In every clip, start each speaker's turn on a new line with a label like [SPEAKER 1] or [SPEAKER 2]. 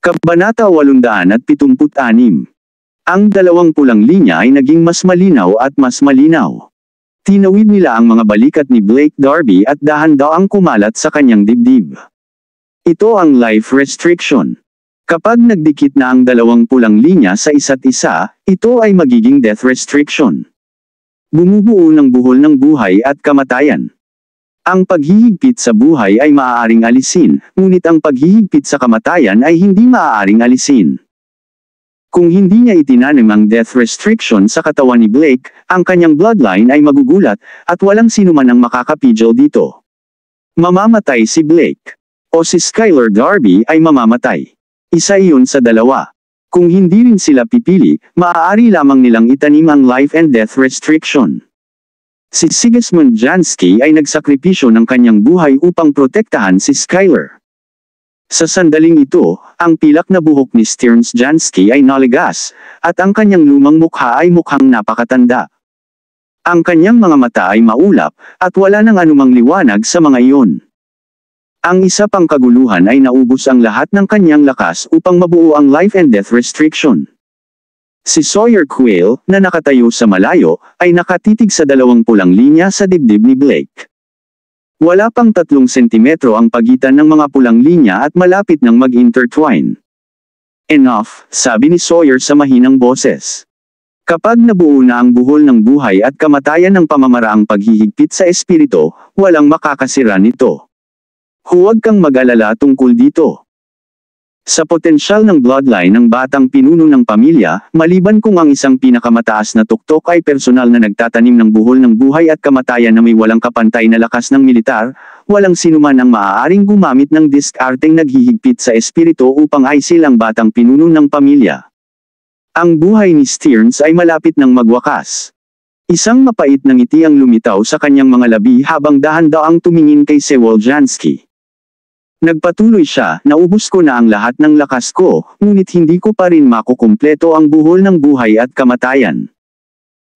[SPEAKER 1] Kabanata 876 Ang dalawang pulang linya ay naging mas malinaw at mas malinaw. Tinawid nila ang mga balikat ni Blake Darby at dahan-daang kumalat sa kanyang dibdib. Ito ang life restriction. Kapag nagdikit na ang dalawang pulang linya sa isa't isa, ito ay magiging death restriction. Bumubuo ng buhol ng buhay at kamatayan. Ang paghihigpit sa buhay ay maaaring alisin, ngunit ang paghihigpit sa kamatayan ay hindi maaaring alisin. Kung hindi niya itinanim ang death restriction sa katawan ni Blake, ang kanyang bloodline ay magugulat, at walang sinuman ang makakapigil dito. Mamamatay si Blake. O si Skylar Darby ay mamamatay. Isa iyon sa dalawa. Kung hindi rin sila pipili, maaari lamang nilang itanim ang life and death restriction. Si Sigismund Jansky ay nagsakripisyo ng kanyang buhay upang protektahan si Skyler. Sa sandaling ito, ang pilak na buhok ni Stearns Jansky ay naligas, at ang kanyang lumang mukha ay mukhang napakatanda. Ang kanyang mga mata ay maulap, at wala nang anumang liwanag sa mga iyon. Ang isa pang kaguluhan ay naubos ang lahat ng kanyang lakas upang mabuo ang life and death restriction. Si Sawyer Quayle, na nakatayo sa malayo, ay nakatitig sa dalawang pulang linya sa dibdib ni Blake. Wala pang tatlong sentimetro ang pagitan ng mga pulang linya at malapit nang mag-intertwine. Enough, sabi ni Sawyer sa mahinang boses. Kapag nabuo na ang buhol ng buhay at kamatayan ng pamamaraang paghihigpit sa espiritu, walang makakasira nito. Huwag kang mag-alala tungkol dito. Sa potensyal ng bloodline ng batang pinuno ng pamilya, maliban kung ang isang pinakamataas na tuktok ay personal na nagtatanim ng buhol ng buhay at kamatayan na may walang kapantay na lakas ng militar, walang sinuman ang maaaring gumamit ng diskarteng naghihigpit sa espiritu upang aisil ang batang pinuno ng pamilya. Ang buhay ni Stearns ay malapit ng magwakas. Isang mapait na ngiti ang lumitaw sa kanyang mga labi habang dahan-daang tumingin kay Sewoljansky. Nagpatuloy siya, naubos ko na ang lahat ng lakas ko, ngunit hindi ko pa rin makukumpleto ang buhol ng buhay at kamatayan.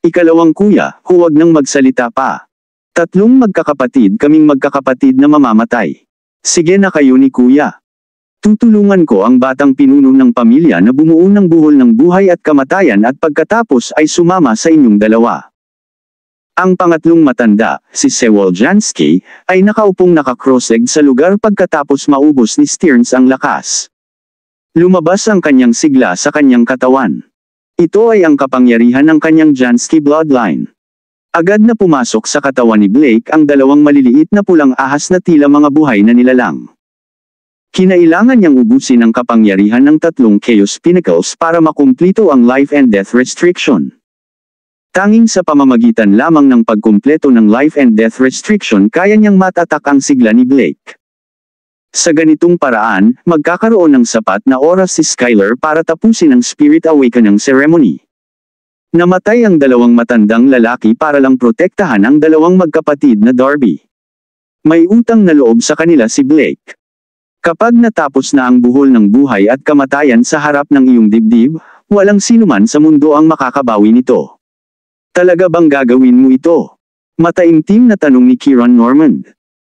[SPEAKER 1] Ikalawang kuya, huwag nang magsalita pa. Tatlong magkakapatid kaming magkakapatid na mamamatay. Sige na kayo ni kuya. Tutulungan ko ang batang pinuno ng pamilya na bumuo ng buhol ng buhay at kamatayan at pagkatapos ay sumama sa inyong dalawa. Ang pangatlong matanda, si Sewoljansky, ay nakaupong nakakrossleg sa lugar pagkatapos maubos ni Stearns ang lakas. Lumabas ang kanyang sigla sa kanyang katawan. Ito ay ang kapangyarihan ng kanyang Jansky bloodline. Agad na pumasok sa katawan ni Blake ang dalawang maliliit na pulang ahas na tila mga buhay na nilalang. Kinailangan niyang ubusin ang kapangyarihan ng tatlong Chaos Pinnacles para makumplito ang life and death restriction. Tanging sa pamamagitan lamang ng pagkumpleto ng life and death restriction kaya niyang matatak ang sigla ni Blake. Sa ganitong paraan, magkakaroon ng sapat na oras si Skyler para tapusin ang Spirit Awakening ceremony. Namatay ang dalawang matandang lalaki para lang protektahan ang dalawang magkapatid na Darby. May utang na loob sa kanila si Blake. Kapag natapos na ang buhol ng buhay at kamatayan sa harap ng iyong dibdib, walang sinuman sa mundo ang makakabawi nito. Talaga bang gagawin mo ito? Mataimtim na tanong ni Kieran Normand.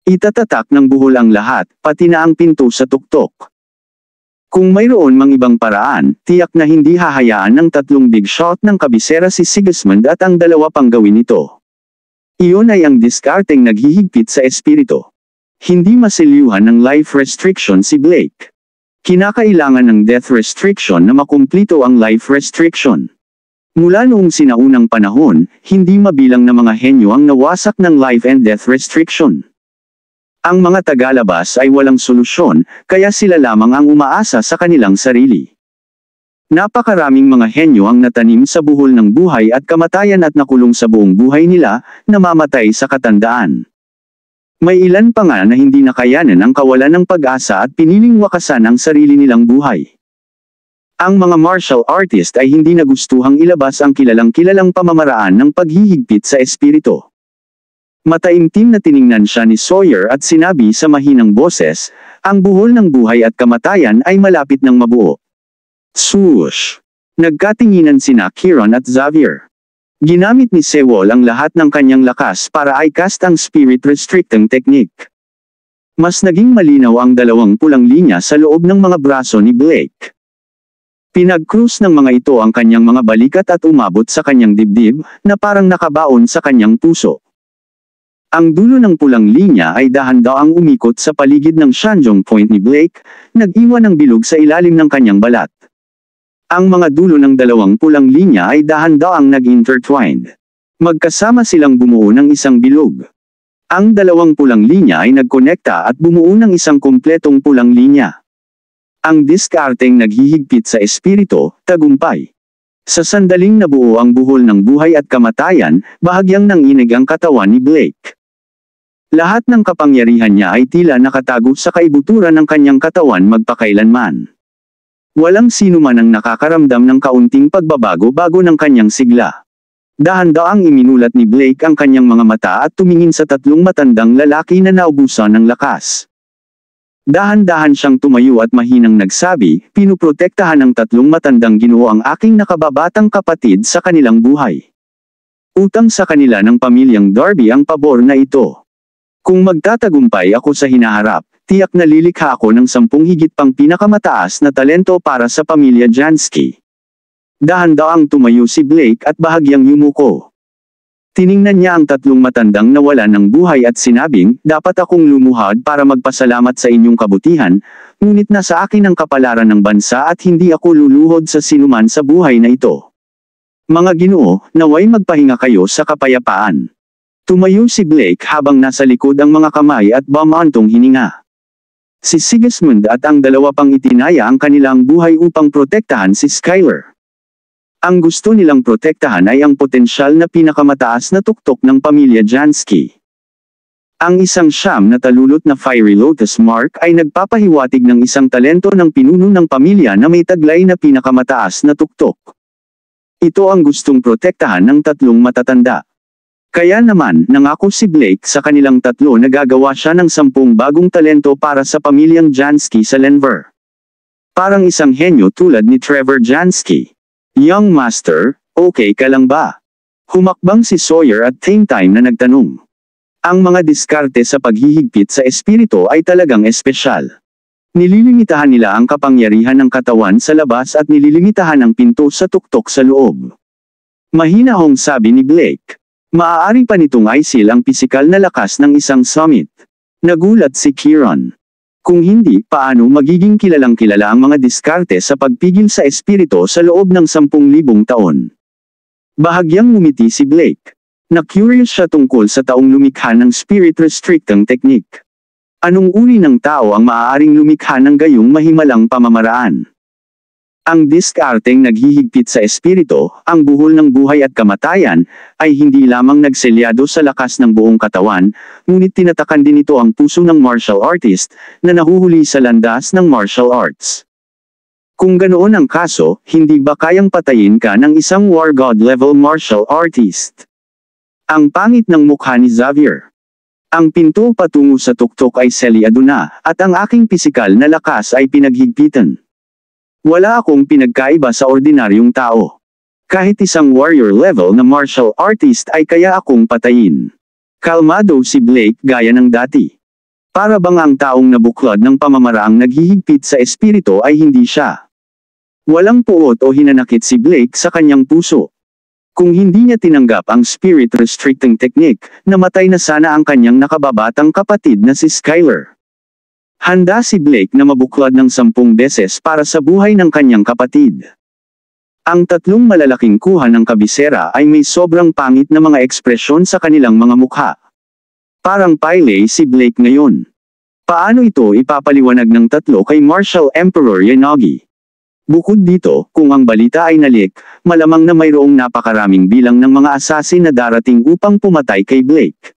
[SPEAKER 1] Itatatak ng buhol ang lahat, pati na ang pinto sa tuktok. Kung mayroon mang ibang paraan, tiyak na hindi hahayaan ng tatlong big shot ng kabisera si Sigismund at ang dalawa pang gawin ito. Iyon ay ang diskarteng naghihigpit sa espiritu. Hindi masilyuhan ng life restriction si Blake. Kinakailangan ng death restriction na makumplito ang life restriction. Mula noong sinaunang panahon, hindi mabilang na mga henyo ang nawasak ng life and death restriction. Ang mga tagalabas ay walang solusyon, kaya sila lamang ang umaasa sa kanilang sarili. Napakaraming mga henyo ang natanim sa buhol ng buhay at kamatayan at nakulong sa buong buhay nila, namamatay sa katandaan. May ilan pa nga na hindi nakayanan ang kawalan ng pag-asa at piniling wakasan ang sarili nilang buhay. Ang mga martial artist ay hindi nagustuhang ilabas ang kilalang kilalang pamamaraan ng paghihigpit sa espiritu. Mataimtim na tiningnan siya ni Sawyer at sinabi sa mahinang boses, ang buhol ng buhay at kamatayan ay malapit ng mabuo. Swoosh! Nagkatinginan sina Kieran at Xavier. Ginamit ni Sewol ang lahat ng kanyang lakas para i-cast ang spirit restricting technique. Mas naging malinaw ang dalawang pulang linya sa loob ng mga braso ni Blake. Pinag-cruise ng mga ito ang kanyang mga balikat at umabot sa kanyang dibdib, na parang nakabaon sa kanyang puso. Ang dulo ng pulang linya ay dahan-daang umikot sa paligid ng Shanjong Point ni Blake, nag-iwan ng bilog sa ilalim ng kanyang balat. Ang mga dulo ng dalawang pulang linya ay dahan-daang nag-intertwined. Magkasama silang bumuo ng isang bilog. Ang dalawang pulang linya ay nagkonekta at bumuo ng isang kumpletong pulang linya. Ang diskarteng naghihigpit sa espiritu, tagumpay. Sa sandaling nabuo ang buhol ng buhay at kamatayan, bahagyang nanginig ang katawan ni Blake. Lahat ng kapangyarihan niya ay tila nakatago sa kaibuturan ng kanyang katawan magpakailanman. Walang sino man ang nakakaramdam ng kaunting pagbabago bago ng kanyang sigla. Dahan-daang iminulat ni Blake ang kanyang mga mata at tumingin sa tatlong matandang lalaki na naubusan ng lakas. Dahan-dahan siyang tumayo at mahinang nagsabi, pinuprotektahan ng tatlong matandang ginoo ang aking nakababatang kapatid sa kanilang buhay. Utang sa kanila ng pamilyang Darby ang pabor na ito. Kung magtatagumpay ako sa hinaharap, tiyak na lilikha ako ng sampung higit pang pinakamataas na talento para sa pamilya Jansky. Dahan-daang tumayo si Blake at bahagyang yumuko. Tiningnan niya ang tatlong matandang nawala ng buhay at sinabing, dapat akong lumuhad para magpasalamat sa inyong kabutihan, ngunit nasa akin ang kapalaran ng bansa at hindi ako luluhod sa sinuman sa buhay na ito. Mga ginoo, naway magpahinga kayo sa kapayapaan. Tumayo si Blake habang nasa likod ang mga kamay at bamantong hininga. Si Sigismund at ang dalawa pang itinaya ang kanilang buhay upang protektahan si Skyler. Ang gusto nilang protektahan ay ang potensyal na pinakamataas na tuktok ng pamilya Jansky. Ang isang siyam na talulot na Fiery Lotus Mark ay nagpapahiwatig ng isang talento ng pinuno ng pamilya na may taglay na pinakamataas na tuktok. Ito ang gustong protektahan ng tatlong matatanda. Kaya naman, nangako si Blake sa kanilang tatlo na gagawa siya ng sampung bagong talento para sa pamilyang Jansky sa Lenver. Parang isang henyo tulad ni Trevor Jansky. Young Master, okay ka lang ba? Humakbang si Sawyer at same time na nagtanong. Ang mga diskarte sa paghihigpit sa espiritu ay talagang espesyal. Nililimitahan nila ang kapangyarihan ng katawan sa labas at nililimitahan ang pinto sa tuktok sa loob. Mahinahong sabi ni Blake. Maaari pa nitong isil ang pisikal na lakas ng isang summit. Nagulat si Kieran. Kung hindi, paano magiging kilalang kilala ang mga diskarte sa pagpigil sa espiritu sa loob ng 10,000 taon? Bahagyang umiti si Blake. Na-curious siya tungkol sa taong lumikha ng spirit restricting technique. Anong uri ng tao ang maaaring lumikha ng gayong mahimalang pamamaraan? Ang diskarteng naghihigpit sa espiritu, ang buhol ng buhay at kamatayan, ay hindi lamang nagselyado sa lakas ng buong katawan, ngunit tinatakan din ito ang puso ng martial artist, na nahuhuli sa landas ng martial arts. Kung ganoon ang kaso, hindi ba kayang patayin ka ng isang war god level martial artist? Ang pangit ng mukha ni Xavier. Ang pinto patungo sa tuktok ay selyado na, at ang aking pisikal na lakas ay pinaghigpitan. Wala akong pinagkaiba sa ordinaryong tao. Kahit isang warrior level na martial artist ay kaya akong patayin. Kalmado si Blake gaya ng dati. Para bang ang taong nabuklod ng pamamaraang naghihigpit sa espiritu ay hindi siya. Walang puot o hinanakit si Blake sa kanyang puso. Kung hindi niya tinanggap ang spirit restricting technique, namatay na sana ang kanyang nakababatang kapatid na si Skyler. Handa si Blake na mabuklod ng sampung beses para sa buhay ng kanyang kapatid. Ang tatlong malalaking kuha ng kabisera ay may sobrang pangit na mga ekspresyon sa kanilang mga mukha. Parang pile si Blake ngayon. Paano ito ipapaliwanag ng tatlo kay Marshal Emperor Yanagi? Bukod dito, kung ang balita ay nalik, malamang na mayroong napakaraming bilang ng mga asasin na darating upang pumatay kay Blake.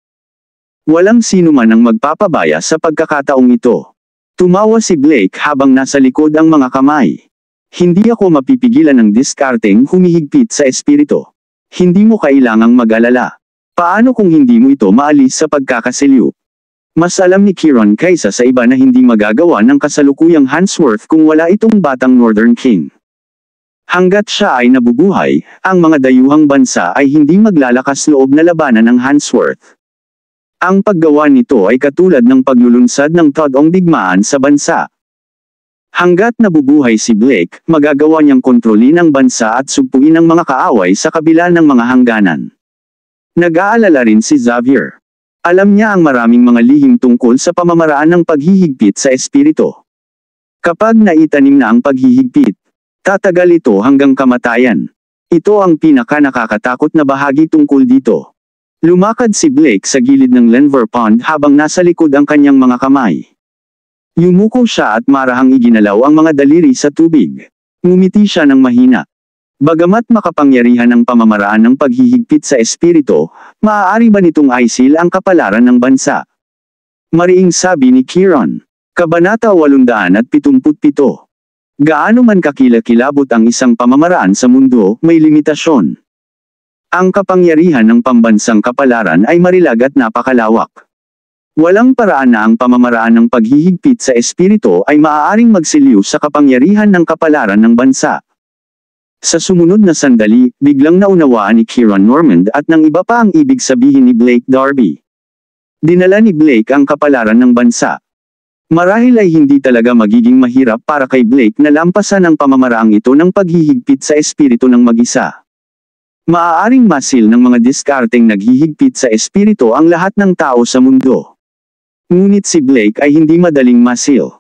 [SPEAKER 1] Walang sino man ang magpapabaya sa pagkakataong ito. Tumawa si Blake habang nasa likod ang mga kamay. Hindi ako mapipigilan ng diskarteng humihigpit sa espiritu. Hindi mo kailangang mag-alala. Paano kung hindi mo ito maalis sa pagkakasilyo? Mas alam ni Kiron kaysa sa iba na hindi magagawa ng kasalukuyang Hansworth kung wala itong batang Northern King. Hanggat siya ay nabubuhay, ang mga dayuhang bansa ay hindi maglalakas loob na labanan ng Hansworth. Ang paggawa nito ay katulad ng paglulunsad ng todong digmaan sa bansa. Hanggat nabubuhay si Blake, magagawa niyang kontrolin ang bansa at sugpuin ang mga kaaway sa kabila ng mga hangganan. Nag-aalala rin si Xavier. Alam niya ang maraming mga lihim tungkol sa pamamaraan ng paghihigpit sa espiritu. Kapag naitanim na ang paghihigpit, tatagal ito hanggang kamatayan. Ito ang pinaka nakakatakot na bahagi tungkol dito. Lumakad si Blake sa gilid ng Lenver Pond habang nasa likod ang kanyang mga kamay. Yumuko siya at marahang iginalaw ang mga daliri sa tubig. Ngumiti siya ng mahina. Bagamat makapangyarihan ang pamamaraan ng paghihigpit sa espiritu, maaari ba nitong aisil ang kapalaran ng bansa? Mariing sabi ni Kiron. Kabanata 877. Gaano man kakilakilabot ang isang pamamaraan sa mundo, may limitasyon. Ang kapangyarihan ng pambansang kapalaran ay marilag at napakalawak. Walang paraan na ang pamamaraan ng paghihigpit sa espiritu ay maaaring magsiliw sa kapangyarihan ng kapalaran ng bansa. Sa sumunod na sandali, biglang naunawaan ni Kieran Normand at ng iba pa ang ibig sabihin ni Blake Darby. Dinala ni Blake ang kapalaran ng bansa. Marahil ay hindi talaga magiging mahirap para kay Blake na lampasan ang pamamaraang ito ng paghihigpit sa espiritu ng mag-isa. Maaaring masil ng mga diskarteng naghihigpit sa espiritu ang lahat ng tao sa mundo. Ngunit si Blake ay hindi madaling masil.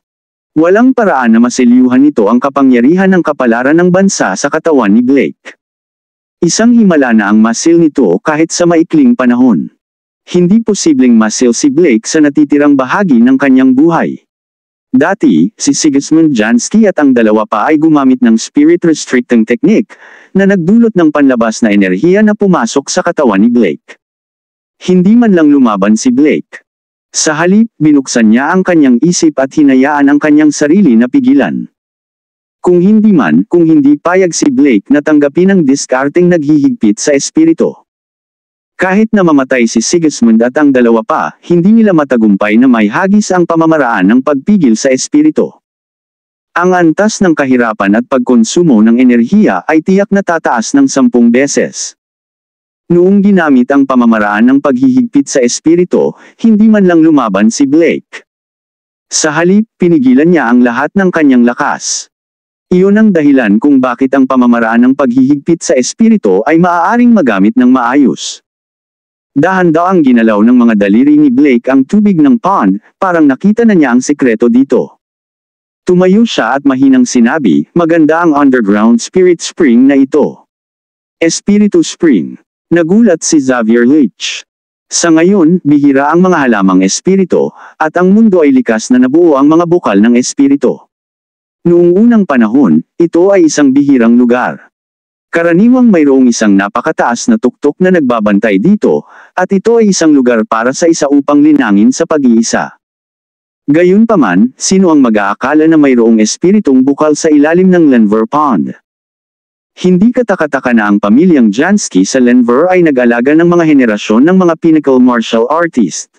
[SPEAKER 1] Walang paraan na masiliuhan nito ang kapangyarihan ng kapalaran ng bansa sa katawan ni Blake. Isang himala na ang masil nito kahit sa maikling panahon. Hindi posibleng masil si Blake sa natitirang bahagi ng kanyang buhay. Dati, si Sigismund Jansky at ang dalawa pa ay gumamit ng spirit restricting technique, na nagdulot ng panlabas na enerhiya na pumasok sa katawan ni Blake. Hindi man lang lumaban si Blake. Sa halip, binuksan niya ang kanyang isip at hinayaan ang kanyang sarili na pigilan. Kung hindi man, kung hindi payag si Blake na tanggapin ang diskarteng naghihigpit sa espiritu. Kahit na mamatay si Sigismund at ang dalawa pa, hindi nila matagumpay na may hagis ang pamamaraan ng pagpigil sa espiritu. Ang antas ng kahirapan at pagkonsumo ng enerhiya ay tiyak na tataas ng sampung beses. Noong ginamit ang pamamaraan ng paghihigpit sa espiritu, hindi man lang lumaban si Blake. Sa halip, pinigilan niya ang lahat ng kanyang lakas. Iyon ang dahilan kung bakit ang pamamaraan ng paghihigpit sa espiritu ay maaaring magamit ng maayos. Dahan-daang ginalaw ng mga daliri ni Blake ang tubig ng pond, parang nakita na niya ang sekreto dito. Tumayo siya at mahinang sinabi, maganda ang underground spirit spring na ito. Espiritu Spring. Nagulat si Xavier Leach. Sa ngayon, bihira ang mga halamang espiritu, at ang mundo ay likas na nabuo ang mga bukal ng espiritu. Noong unang panahon, ito ay isang bihirang lugar. Karaniwang mayroong isang napakataas na tuktok na nagbabantay dito, at ito ay isang lugar para sa isa upang linangin sa pag-iisa. Gayunpaman, sino ang mag-aakala na mayroong espiritong bukal sa ilalim ng Lenver Pond? Hindi katakataka na ang pamilyang Jansky sa Lenver ay nag-alaga ng mga henerasyon ng mga pinnacle martial artist.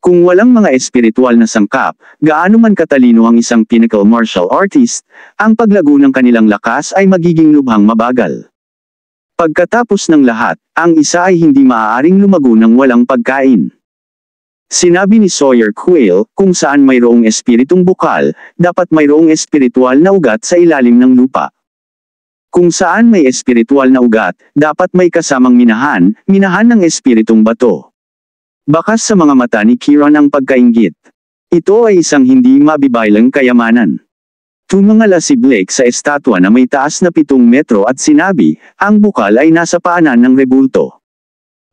[SPEAKER 1] Kung walang mga espiritual na sangkap, gaano man katalino ang isang pinnacle martial artist, ang paglago ng kanilang lakas ay magiging lubhang mabagal. Pagkatapos ng lahat, ang isa ay hindi maaaring lumago ng walang pagkain. Sinabi ni Sawyer Quayle, kung saan mayroong espiritong bukal, dapat mayroong espiritual na ugat sa ilalim ng lupa. Kung saan may espiritual na ugat, dapat may kasamang minahan, minahan ng espiritong bato. Bakas sa mga mata ni Kiran ang pagkaingit. Ito ay isang hindi mabibaylang kayamanan. Tumangala si Blake sa estatwa na may taas na pitong metro at sinabi, ang bukal ay nasa paanan ng rebulto.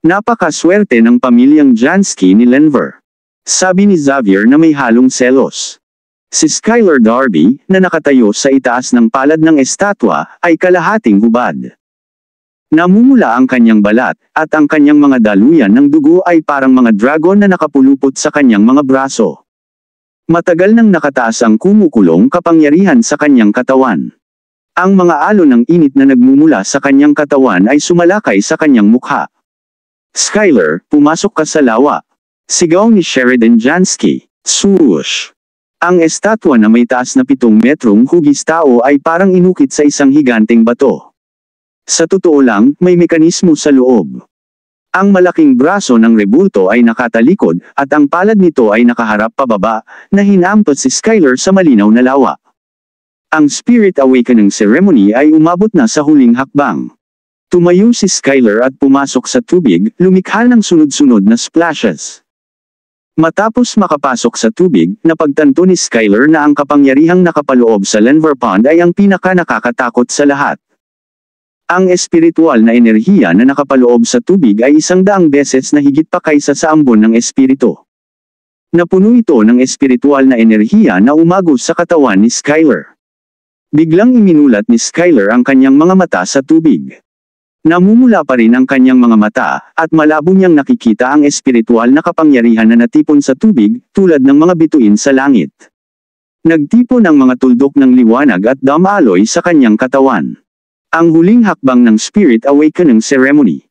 [SPEAKER 1] Napakaswerte ng pamilyang Jansky ni Lenver. Sabi ni Xavier na may halong selos. Si Skylar Darby, na nakatayo sa itaas ng palad ng estatwa, ay kalahating hubad. Namumula ang kanyang balat, at ang kanyang mga daluyan ng dugo ay parang mga dragon na nakapulupot sa kanyang mga braso. Matagal nang nakataas ang kumukulong kapangyarihan sa kanyang katawan. Ang mga alon ng init na nagmumula sa kanyang katawan ay sumalakay sa kanyang mukha. Skyler, pumasok ka sa lawa. Sigaw ni Sheridan Jansky. Swoosh! Ang estatwa na may taas na pitong metrong hugis tao ay parang inukit sa isang higanteng bato. Sa totoo lang, may mekanismo sa loob. Ang malaking braso ng rebulto ay nakatalikod, at ang palad nito ay nakaharap pababa, na hinampas si Skyler sa malinaw na lawa. Ang Spirit Awakening Ceremony ay umabot na sa huling hakbang. Tumayo si Skyler at pumasok sa tubig, lumikha ng sunod-sunod na splashes. Matapos makapasok sa tubig, napagtanto ni Skyler na ang kapangyarihang nakapaloob sa Lenver Pond ay ang pinaka nakakatakot sa lahat. Ang espiritual na enerhiya na nakapaloob sa tubig ay isang daang beses na higit pa kaysa sa ambon ng espiritu. Napuno ito ng espiritual na enerhiya na umagos sa katawan ni Skyler. Biglang iminulat ni Skyler ang kanyang mga mata sa tubig. Namumula pa rin ang kanyang mga mata, at malabo niyang nakikita ang espiritual na kapangyarihan na natipon sa tubig, tulad ng mga bituin sa langit. Nagtipon ang mga tuldok ng liwanag at damaloy sa kanyang katawan. Ang huling hakbang ng Spirit Awakening Ceremony.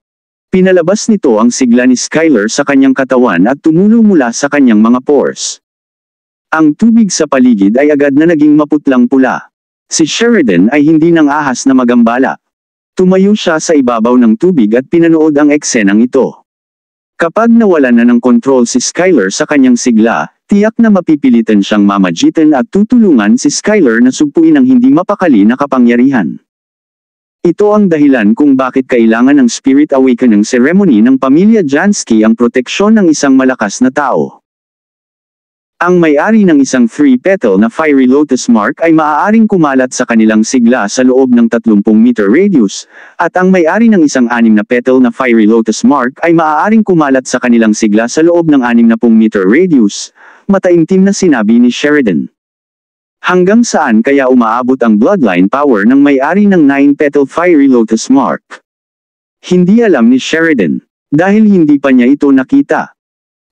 [SPEAKER 1] Pinalabas nito ang sigla ni Skyler sa kanyang katawan at tumulo mula sa kanyang mga pores. Ang tubig sa paligid ay agad na naging maputlang pula. Si Sheridan ay hindi nang ahas na magambala. Tumayo siya sa ibabaw ng tubig at pinanood ang eksenang ito. Kapag nawala na ng kontrol si Skyler sa kanyang sigla, tiyak na mapipilitan siyang mamagitan at tutulungan si Skyler na sugpuin ang hindi mapakali na kapangyarihan. Ito ang dahilan kung bakit kailangan ng Spirit Awakening Ceremony ng pamilya Jansky ang proteksyon ng isang malakas na tao. Ang may-ari ng isang three-petal na Fiery Lotus Mark ay maaaring kumalat sa kanilang sigla sa loob ng 30 meter radius, at ang may-ari ng isang anim na petal na Fiery Lotus Mark ay maaaring kumalat sa kanilang sigla sa loob ng 60 meter radius, mataimtim na sinabi ni Sheridan. Hanggang saan kaya umaabot ang bloodline power ng may-ari ng 9-petal Fiery Lotus Mark? Hindi alam ni Sheridan, dahil hindi pa niya ito nakita.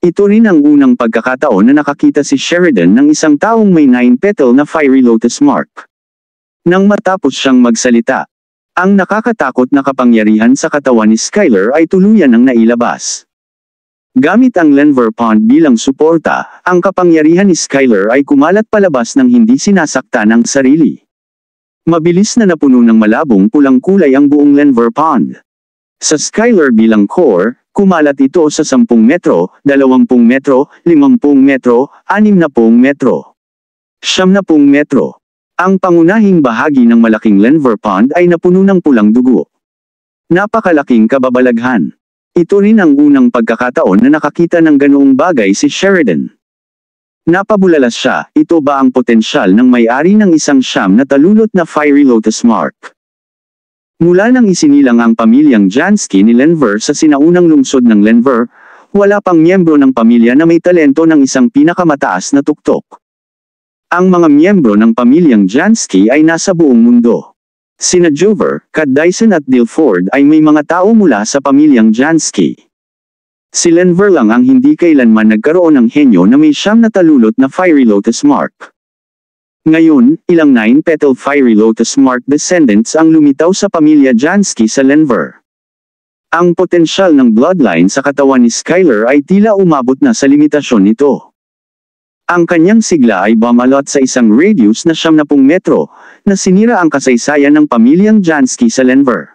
[SPEAKER 1] Ito rin ang unang pagkakataon na nakakita si Sheridan ng isang taong may nine petal na fiery lotus mark. Nang matapos siyang magsalita, ang nakakatakot na kapangyarihan sa katawan ni Skyler ay tuluyan ng nailabas. Gamit ang Lenver Pond bilang suporta, ang kapangyarihan ni Skyler ay kumalat palabas ng hindi sinasakta ng sarili. Mabilis na napuno ng malabong pulang kulay ang buong Lenver Pond. Sa Skyler bilang core, Kumalat ito sa 10 metro, 20 metro, 50 metro, 60 metro. 70 metro. Ang pangunahing bahagi ng malaking Lenver Pond ay napuno ng pulang dugo. Napakalaking kababalaghan. Ito rin ang unang pagkakataon na nakakita ng ganoong bagay si Sheridan. Napabulalas siya, ito ba ang potensyal ng may-ari ng isang siyam na talulot na Fiery Lotus Mark? Mula nang isinilang ang pamilyang Jansky ni Lenver sa sinaunang lungsod ng Lenver, wala pang miyembro ng pamilya na may talento ng isang pinakamataas na tuktok. Ang mga miyembro ng pamilyang Jansky ay nasa buong mundo. Sina Jover, Kat Dyson at Dilford ay may mga tao mula sa pamilyang Jansky. Si Lenver lang ang hindi kailanman nagkaroon ng henyo na may siyam na talulot na Fiery Lotus Mark. Ngayon, ilang nine-petal fiery lotus mark descendants ang lumitaw sa pamilya Jansky sa Lenver. Ang potensyal ng bloodline sa katawan ni Skyler ay tila umabot na sa limitasyon nito. Ang kanyang sigla ay bumalot sa isang radius na 70 metro, na sinira ang kasaysayan ng pamilyang Jansky sa Lenver.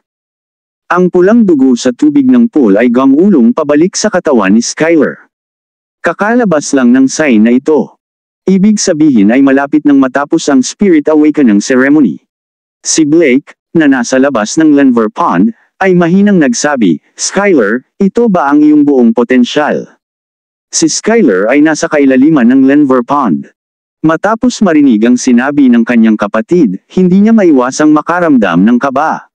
[SPEAKER 1] Ang pulang dugo sa tubig ng pool ay gamulong pabalik sa katawan ni Skyler. Kakalabas lang ng sign na ito. Ibig sabihin ay malapit nang matapos ang Spirit Awakening Ceremony. Si Blake, na nasa labas ng Lenver Pond, ay mahinang nagsabi, Skyler, ito ba ang iyong buong potensyal? Si Skyler ay nasa kailaliman ng Lenver Pond. Matapos marinig ang sinabi ng kanyang kapatid, hindi niya maiwasang makaramdam ng kaba.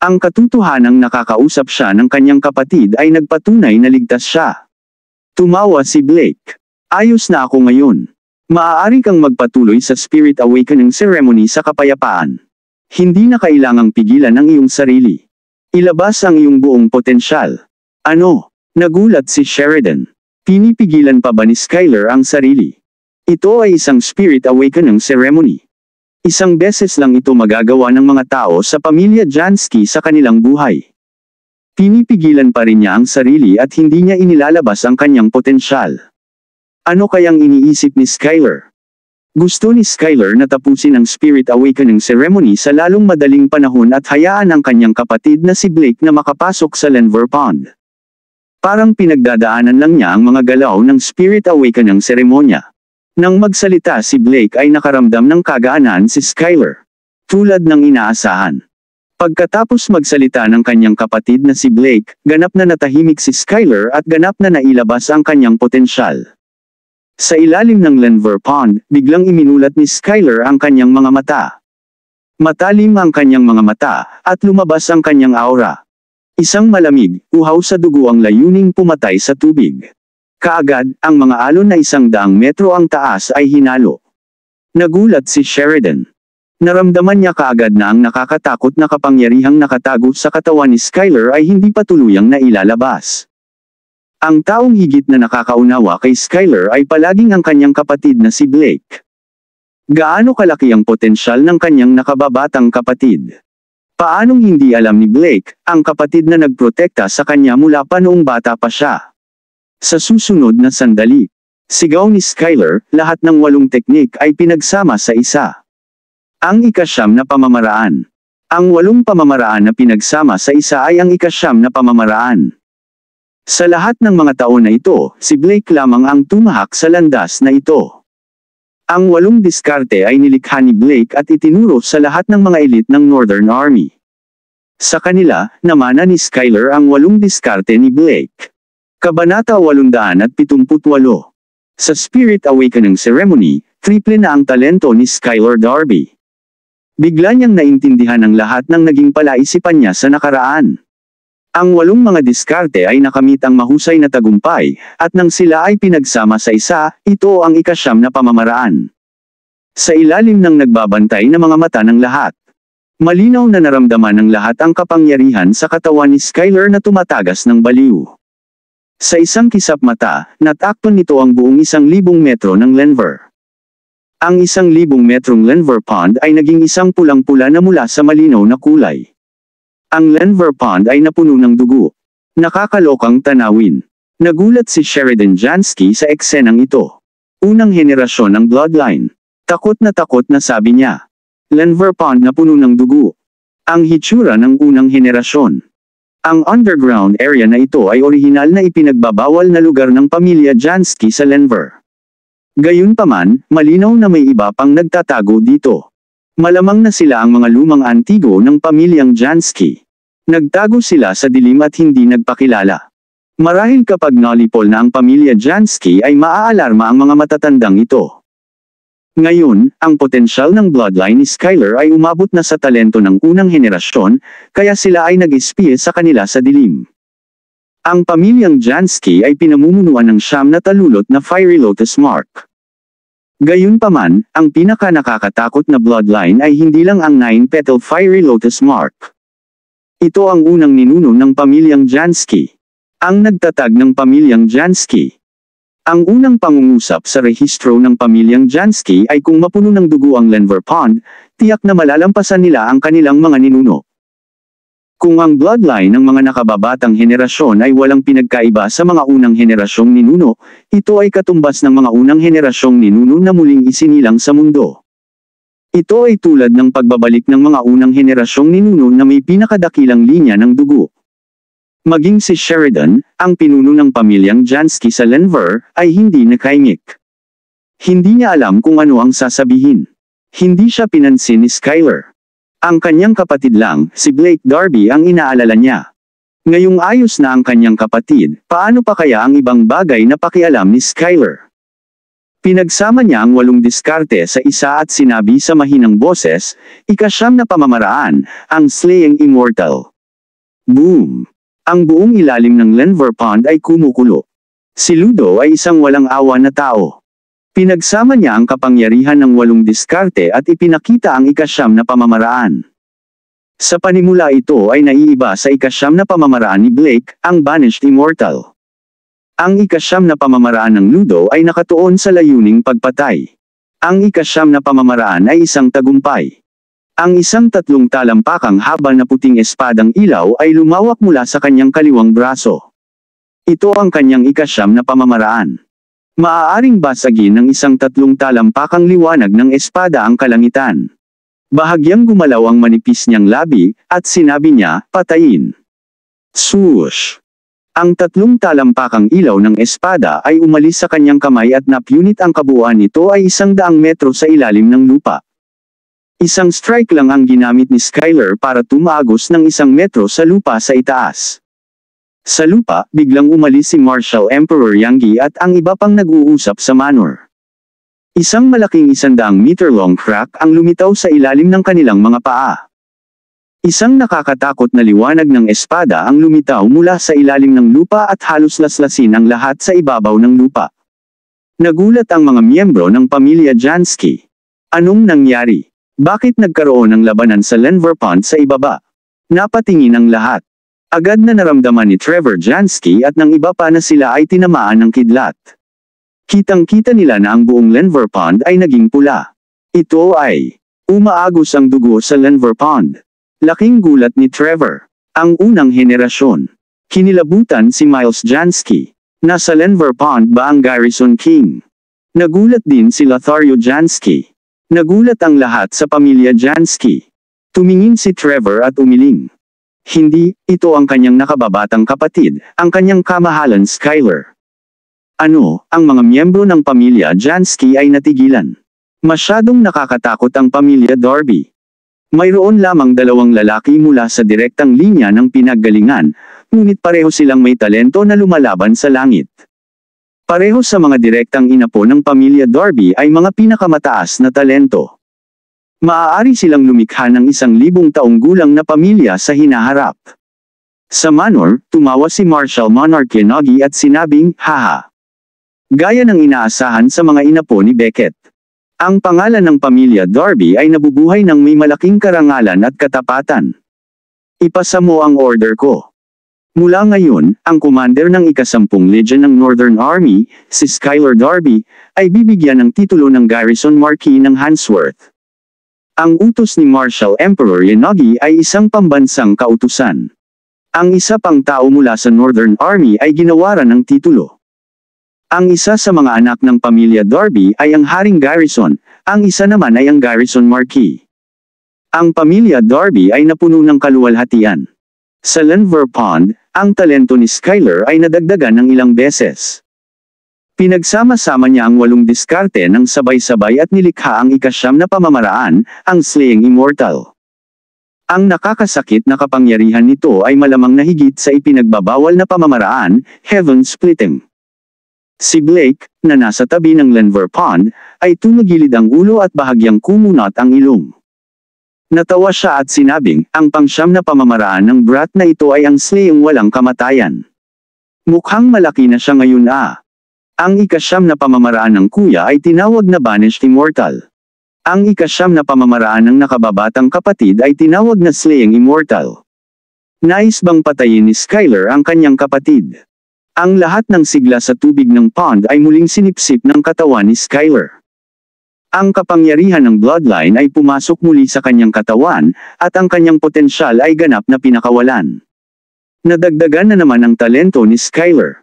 [SPEAKER 1] Ang katutuhanang nakakausap siya ng kanyang kapatid ay nagpatunay na ligtas siya. Tumawa si Blake. Ayos na ako ngayon. Maaari kang magpatuloy sa Spirit Awakening Ceremony sa kapayapaan. Hindi na kailangang pigilan ang iyong sarili. Ilabas ang iyong buong potensyal. Ano? Nagulat si Sheridan. Pinipigilan pa ba ni Skyler ang sarili? Ito ay isang Spirit Awakening Ceremony. Isang beses lang ito magagawa ng mga tao sa pamilya Jansky sa kanilang buhay. Pinipigilan pa rin niya ang sarili at hindi niya inilalabas ang kanyang potensyal. Ano kayang iniisip ni Skyler? Gusto ni Skyler na tapusin ang Spirit Awakening Ceremony sa lalong madaling panahon at hayaan ang kanyang kapatid na si Blake na makapasok sa Lenver Pond. Parang pinagdadaanan lang niya ang mga galaw ng Spirit Awakening seremonya. Nang magsalita si Blake ay nakaramdam ng kagaanan si Skyler. Tulad ng inaasahan. Pagkatapos magsalita ng kanyang kapatid na si Blake, ganap na natahimik si Skyler at ganap na nailabas ang kanyang potensyal. Sa ilalim ng Lenver Pond, biglang iminulat ni Skyler ang kanyang mga mata. Matalim ang kanyang mga mata, at lumabas ang kanyang aura. Isang malamig, uhaw sa dugo ang layuning pumatay sa tubig. Kaagad, ang mga alon na isang daang metro ang taas ay hinalo. Nagulat si Sheridan. Naramdaman niya kaagad na ang nakakatakot na kapangyarihang nakatago sa katawan ni Skyler ay hindi pa tuluyang nailalabas. Ang taong higit na nakakaunawa kay Skyler ay palaging ang kanyang kapatid na si Blake. Gaano kalaki ang potensyal ng kanyang nakababatang kapatid? Paanong hindi alam ni Blake, ang kapatid na nagprotekta sa kanya mula pa noong bata pa siya? Sa susunod na sandali, sigaw ni Skyler, lahat ng walong teknik ay pinagsama sa isa. Ang ikasyam na pamamaraan. Ang walong pamamaraan na pinagsama sa isa ay ang ikasyam na pamamaraan. Sa lahat ng mga taon na ito, si Blake lamang ang tumahak sa landas na ito. Ang walong diskarte ay nilikha ni Blake at itinuro sa lahat ng mga elite ng Northern Army. Sa kanila, namana ni Skyler ang walong diskarte ni Blake. Kabanata 878 Sa Spirit Awakening Ceremony, triple na ang talento ni Skyler Darby. Bigla niyang naintindihan ang lahat ng naging palaisipan niya sa nakaraan. Ang walong mga diskarte ay nakamit ang mahusay na tagumpay, at nang sila ay pinagsama sa isa, ito ang ikasyam na pamamaraan. Sa ilalim ng nagbabantay na mga mata ng lahat. Malinaw na naramdaman ng lahat ang kapangyarihan sa katawan ni Skyler na tumatagas ng baliw. Sa isang kisap mata, natakpan nito ang buong isang libong metro ng Lenver. Ang isang libong metrong Lenver Pond ay naging isang pulang-pula na mula sa malinaw na kulay. Ang Lenver Pond ay napuno ng dugo. Nakakalokang tanawin. Nagulat si Sheridan Jansky sa eksenang ito. Unang henerasyon ng bloodline. Takot na takot na sabi niya. Lenver Pond na puno ng dugo. Ang hitsura ng unang henerasyon. Ang underground area na ito ay orihinal na ipinagbabawal na lugar ng pamilya Jansky sa Lenver. Gayunpaman, malinaw na may iba pang nagtatago dito. Malamang na sila ang mga lumang antigo ng pamilyang Jansky. Nagtago sila sa dilim at hindi nagpakilala. Marahil kapag nalipol na ang pamilya Jansky ay maaalarma ang mga matatandang ito. Ngayon, ang potensyal ng bloodline ni Skyler ay umabot na sa talento ng unang henerasyon, kaya sila ay nag-espiye sa kanila sa dilim. Ang pamilyang Jansky ay pinamumunuan ng siyam na talulot na Fiery Lotus Mark. Gayunpaman, ang pinaka nakakatakot na bloodline ay hindi lang ang nine-petal Fiery Lotus Mark. Ito ang unang ninuno ng pamilyang Jansky. Ang nagtatag ng pamilyang Jansky. Ang unang pangungusap sa rehistro ng pamilyang Jansky ay kung mapuno ng dugo ang Lenver Pond, tiyak na malalampasan nila ang kanilang mga ninuno. Kung ang bloodline ng mga nakababatang henerasyon ay walang pinagkaiba sa mga unang henerasyong ninuno, ito ay katumbas ng mga unang henerasyong ninuno na muling isinilang sa mundo. Ito ay tulad ng pagbabalik ng mga unang henerasyong ninuno na may pinakadakilang linya ng dugo. Maging si Sheridan, ang pinuno ng pamilyang Jansky sa Lenver, ay hindi nakaimik. Hindi niya alam kung ano ang sasabihin. Hindi siya pinansin ni Skyler. Ang kanyang kapatid lang, si Blake Darby ang inaalala niya. Ngayong ayos na ang kanyang kapatid, paano pa kaya ang ibang bagay na pakialam ni Skyler? Pinagsama niya ang walong diskarte sa isa at sinabi sa mahinang boses, ikasyam na pamamaraan, ang Slaying Immortal. Boom! Ang buong ilalim ng Lenver Pond ay kumukulo. Si Ludo ay isang walang awa na tao. Pinagsama niya ang kapangyarihan ng walong diskarte at ipinakita ang ikasyam na pamamaraan. Sa panimula ito ay naiiba sa ikasyam na pamamaraan ni Blake, ang Banished Immortal. Ang ikasyam na pamamaraan ng Ludo ay nakatuon sa layuning pagpatay. Ang ikasyam na pamamaraan ay isang tagumpay. Ang isang tatlong talampakang haba na puting espadang ilaw ay lumawak mula sa kanyang kaliwang braso. Ito ang kanyang ikasyam na pamamaraan. Maaaring basagin ng isang tatlong talampakang liwanag ng espada ang kalangitan. Bahagyang gumalaw ang manipis niyang labi, at sinabi niya, patayin. Swoosh! Ang tatlong talampakang ilaw ng espada ay umalis sa kanyang kamay at napunit ang kabuuan nito ay isang daang metro sa ilalim ng lupa. Isang strike lang ang ginamit ni Skyler para tumagos ng isang metro sa lupa sa itaas. Sa lupa, biglang umalis si Marshal Emperor Yangi at ang iba pang nag-uusap sa manor. Isang malaking isandaang meter long crack ang lumitaw sa ilalim ng kanilang mga paa. Isang nakakatakot na liwanag ng espada ang lumitaw mula sa ilalim ng lupa at halos laslasin ang lahat sa ibabaw ng lupa. Nagulat ang mga miyembro ng pamilya Jansky. Anong nangyari? Bakit nagkaroon ng labanan sa Lenver Pond sa ibaba? Napatingin ang lahat. Agad na naramdaman ni Trevor Jansky at ng iba pa na sila ay tinamaan ng kidlat. Kitang-kita nila na ang buong Lenver Pond ay naging pula. Ito ay umaagos ang dugo sa Lenver Pond. Laking gulat ni Trevor. Ang unang henerasyon. Kinilabutan si Miles Jansky. Nasa Lenver Pond ba ang Garrison King? Nagulat din si Lothario Jansky. Nagulat ang lahat sa pamilya Jansky. Tumingin si Trevor at umiling. Hindi, ito ang kanyang nakababatang kapatid, ang kanyang kamahalan Skyler. Ano, ang mga miyembro ng pamilya Jansky ay natigilan. Masyadong nakakatakot ang pamilya Darby. Mayroon lamang dalawang lalaki mula sa direktang linya ng pinaggalingan, ngunit pareho silang may talento na lumalaban sa langit. Pareho sa mga direktang inapo ng pamilya Darby ay mga pinakamataas na talento. Maaari silang lumikha ng isang libong taong gulang na pamilya sa hinaharap. Sa manor, tumawa si Marshal Monarch Yanogi at sinabing, haha. Gaya ng inaasahan sa mga inapo ni Beckett. Ang pangalan ng pamilya Darby ay nabubuhay ng may malaking karangalan at katapatan. Ipasa mo ang order ko. Mula ngayon, ang commander ng ikasampung Legion ng Northern Army, si Skylar Darby, ay bibigyan ng titulo ng Garrison Marquis ng Hansworth. Ang utos ni Marshal Emperor Yanogi ay isang pambansang kautusan. Ang isa pang tao mula sa Northern Army ay ginawaran ng titulo. Ang isa sa mga anak ng pamilya Darby ay ang Haring Garrison, ang isa naman ay ang Garrison Marquis. Ang pamilya Darby ay napuno ng kaluwalhatian. Sa Lenver Pond, ang talento ni Skyler ay nadagdagan ng ilang beses. Pinagsama-sama niya ang walong diskarte ng sabay-sabay at nilikha ang ikasyam na pamamaraan, ang Slaying Immortal. Ang nakakasakit na kapangyarihan nito ay malamang nahigit sa ipinagbabawal na pamamaraan, Heaven Splitting. Si Blake, na nasa tabi ng Lenver Pond, ay tumagilid ang ulo at bahagyang kumunat ang ilong. Natawa siya at sinabing, ang pangsyam na pamamaraan ng brat na ito ay ang slaying walang kamatayan. Mukhang malaki na siya ngayon ah. Ang ikasyam na pamamaraan ng kuya ay tinawag na Banished Immortal. Ang ikasyam na pamamaraan ng nakababatang kapatid ay tinawag na Slaying Immortal. Nais bang patayin ni Skyler ang kanyang kapatid? Ang lahat ng sigla sa tubig ng pond ay muling sinipsip ng katawan ni Skyler. Ang kapangyarihan ng bloodline ay pumasok muli sa kanyang katawan, at ang kanyang potensyal ay ganap na pinakawalan. Nadagdagan na naman ang talento ni Skyler.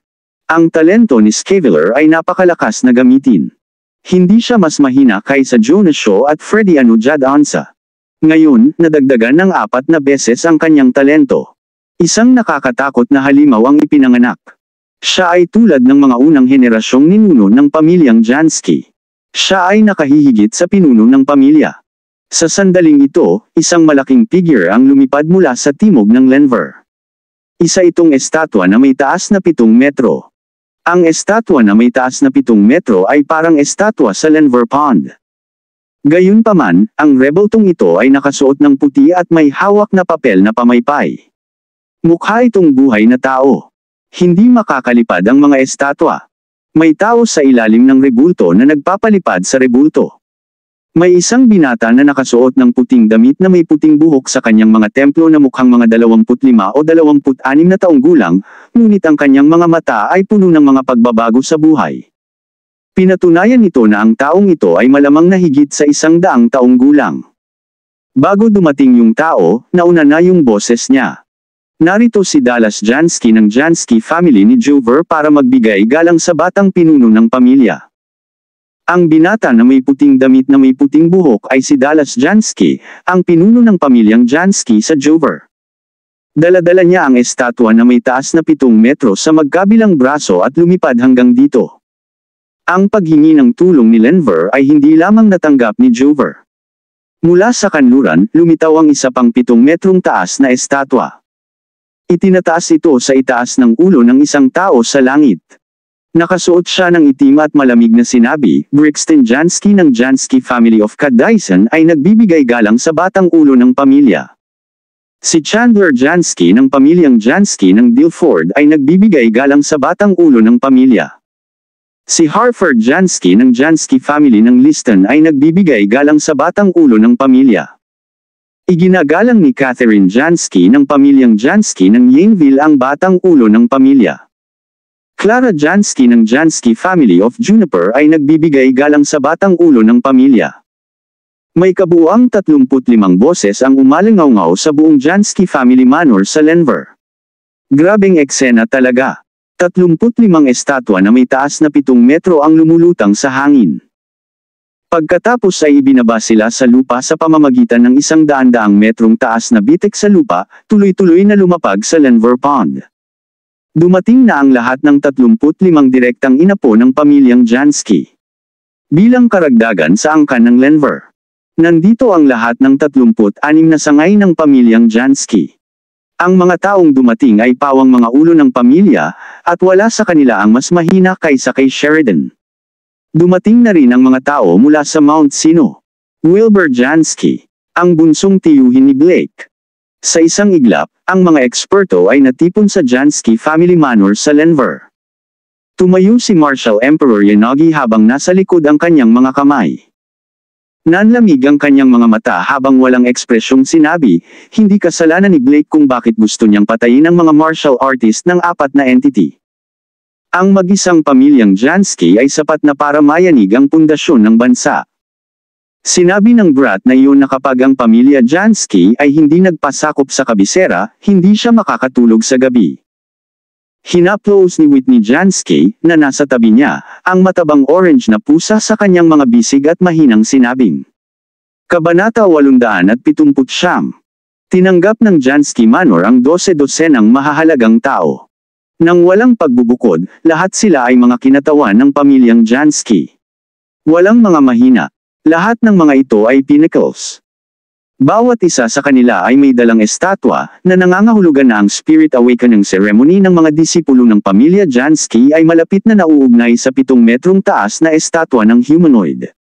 [SPEAKER 1] Ang talento ni Scaveler ay napakalakas na gamitin. Hindi siya mas mahina kaysa Jonas Shaw at Freddy Anujad Ansa. Ngayon, nadagdagan ng apat na beses ang kanyang talento. Isang nakakatakot na halimaw ang ipinanganak. Siya ay tulad ng mga unang henerasyong ninuno ng pamilyang Jansky. Siya ay nakahihigit sa pinuno ng pamilya. Sa sandaling ito, isang malaking figure ang lumipad mula sa timog ng Lenver. Isa itong estatwa na may taas na pitong metro. Ang estatwa na may taas na pitong metro ay parang estatwa sa Lenver Pond. Gayunpaman, ang rebeltong ito ay nakasuot ng puti at may hawak na papel na pamaypay. Mukha itong buhay na tao. Hindi makakalipad ang mga estatwa. May tao sa ilalim ng rebulto na nagpapalipad sa rebulto. May isang binata na nakasuot ng puting damit na may puting buhok sa kanyang mga templo na mukhang mga 25 o 26 na taong gulang, ngunit ang kanyang mga mata ay puno ng mga pagbabago sa buhay. Pinatunayan nito na ang taong ito ay malamang na higit sa isang daang taong gulang. Bago dumating yung tao, nauna na yung boses niya. Narito si Dallas Jansky ng Jansky family ni Jover para magbigay galang sa batang pinuno ng pamilya. Ang binata na may puting damit na may puting buhok ay si Dallas Jansky, ang pinuno ng pamilyang Jansky sa Jover. Daladala niya ang estatwa na may taas na pitong metro sa magkabilang braso at lumipad hanggang dito. Ang paghingi ng tulong ni Lenver ay hindi lamang natanggap ni Jover. Mula sa kanluran, lumitaw ang isa pang pitong metrong taas na estatwa. Itinataas ito sa itaas ng ulo ng isang tao sa langit. Nakasuot siya ng itim at malamig na sinabi, Brixton Jansky ng Jansky Family of Kadaisen ay nagbibigay galang sa batang ulo ng pamilya. Si Chandler Jansky ng pamilyang Jansky ng Dilford ay nagbibigay galang sa batang ulo ng pamilya. Si Harford Jansky ng Jansky family ng Liston ay nagbibigay galang sa batang ulo ng pamilya. Iginagalang ni Catherine Jansky ng pamilyang Jansky ng Yainville ang batang ulo ng pamilya. Clara Jansky ng Jansky family of Juniper ay nagbibigay galang sa batang ulo ng pamilya. May kabuuang 35 boses ang umalingaw sa buong Jansky family manor sa Lenver. Grabing eksena talaga. 35 estatwa na may taas na 7 metro ang lumulutang sa hangin. Pagkatapos ay ibinaba sila sa lupa sa pamamagitan ng isang daan-daang metrong taas na bitek sa lupa, tuloy-tuloy na lumapag sa Lenver Pond. Dumating na ang lahat ng 35 direktang inapo ng pamilyang Jansky. Bilang karagdagan sa angkan ng Lenver. Nandito ang lahat ng 36 na sangay ng pamilyang Jansky. Ang mga taong dumating ay pawang mga ulo ng pamilya, at wala sa kanila ang mas mahina kaysa kay Sheridan. Dumating na rin ang mga tao mula sa Mount Sino. Wilbur Jansky, ang bunsong tiyuhin ni Blake. Sa isang iglap, ang mga eksperto ay natipon sa Jansky family manor sa Lenver. Tumayo si Marshal Emperor Yanagi habang nasa likod ang kanyang mga kamay. Nanlamig ang kanyang mga mata habang walang ekspresyong sinabi, hindi kasalanan ni Blake kung bakit gusto niyang patayin ang mga martial artist ng apat na entity. Ang mag-isang pamilyang Jansky ay sapat na para mayanig ang pundasyon ng bansa. Sinabi ng Brat na iyon na kapag ang pamilya Jansky ay hindi nagpasakop sa kabisera, hindi siya makakatulog sa gabi. Hinaplos ni Whitney Jansky, na nasa tabi niya, ang matabang orange na pusa sa kanyang mga bisig at mahinang sinabing. Kabanata 870 Tinanggap ng Jansky Manor ang 12-dosenang mahahalagang tao. Nang walang pagbubukod, lahat sila ay mga kinatawan ng pamilyang Jansky. Walang mga mahina. Lahat ng mga ito ay pinnacles. Bawat isa sa kanila ay may dalang estatwa, na nangangahulugan na ang Spirit Awakening Ceremony ng mga disipulo ng pamilya Jansky ay malapit na nauugnay sa pitong metrong taas na estatwa ng humanoid.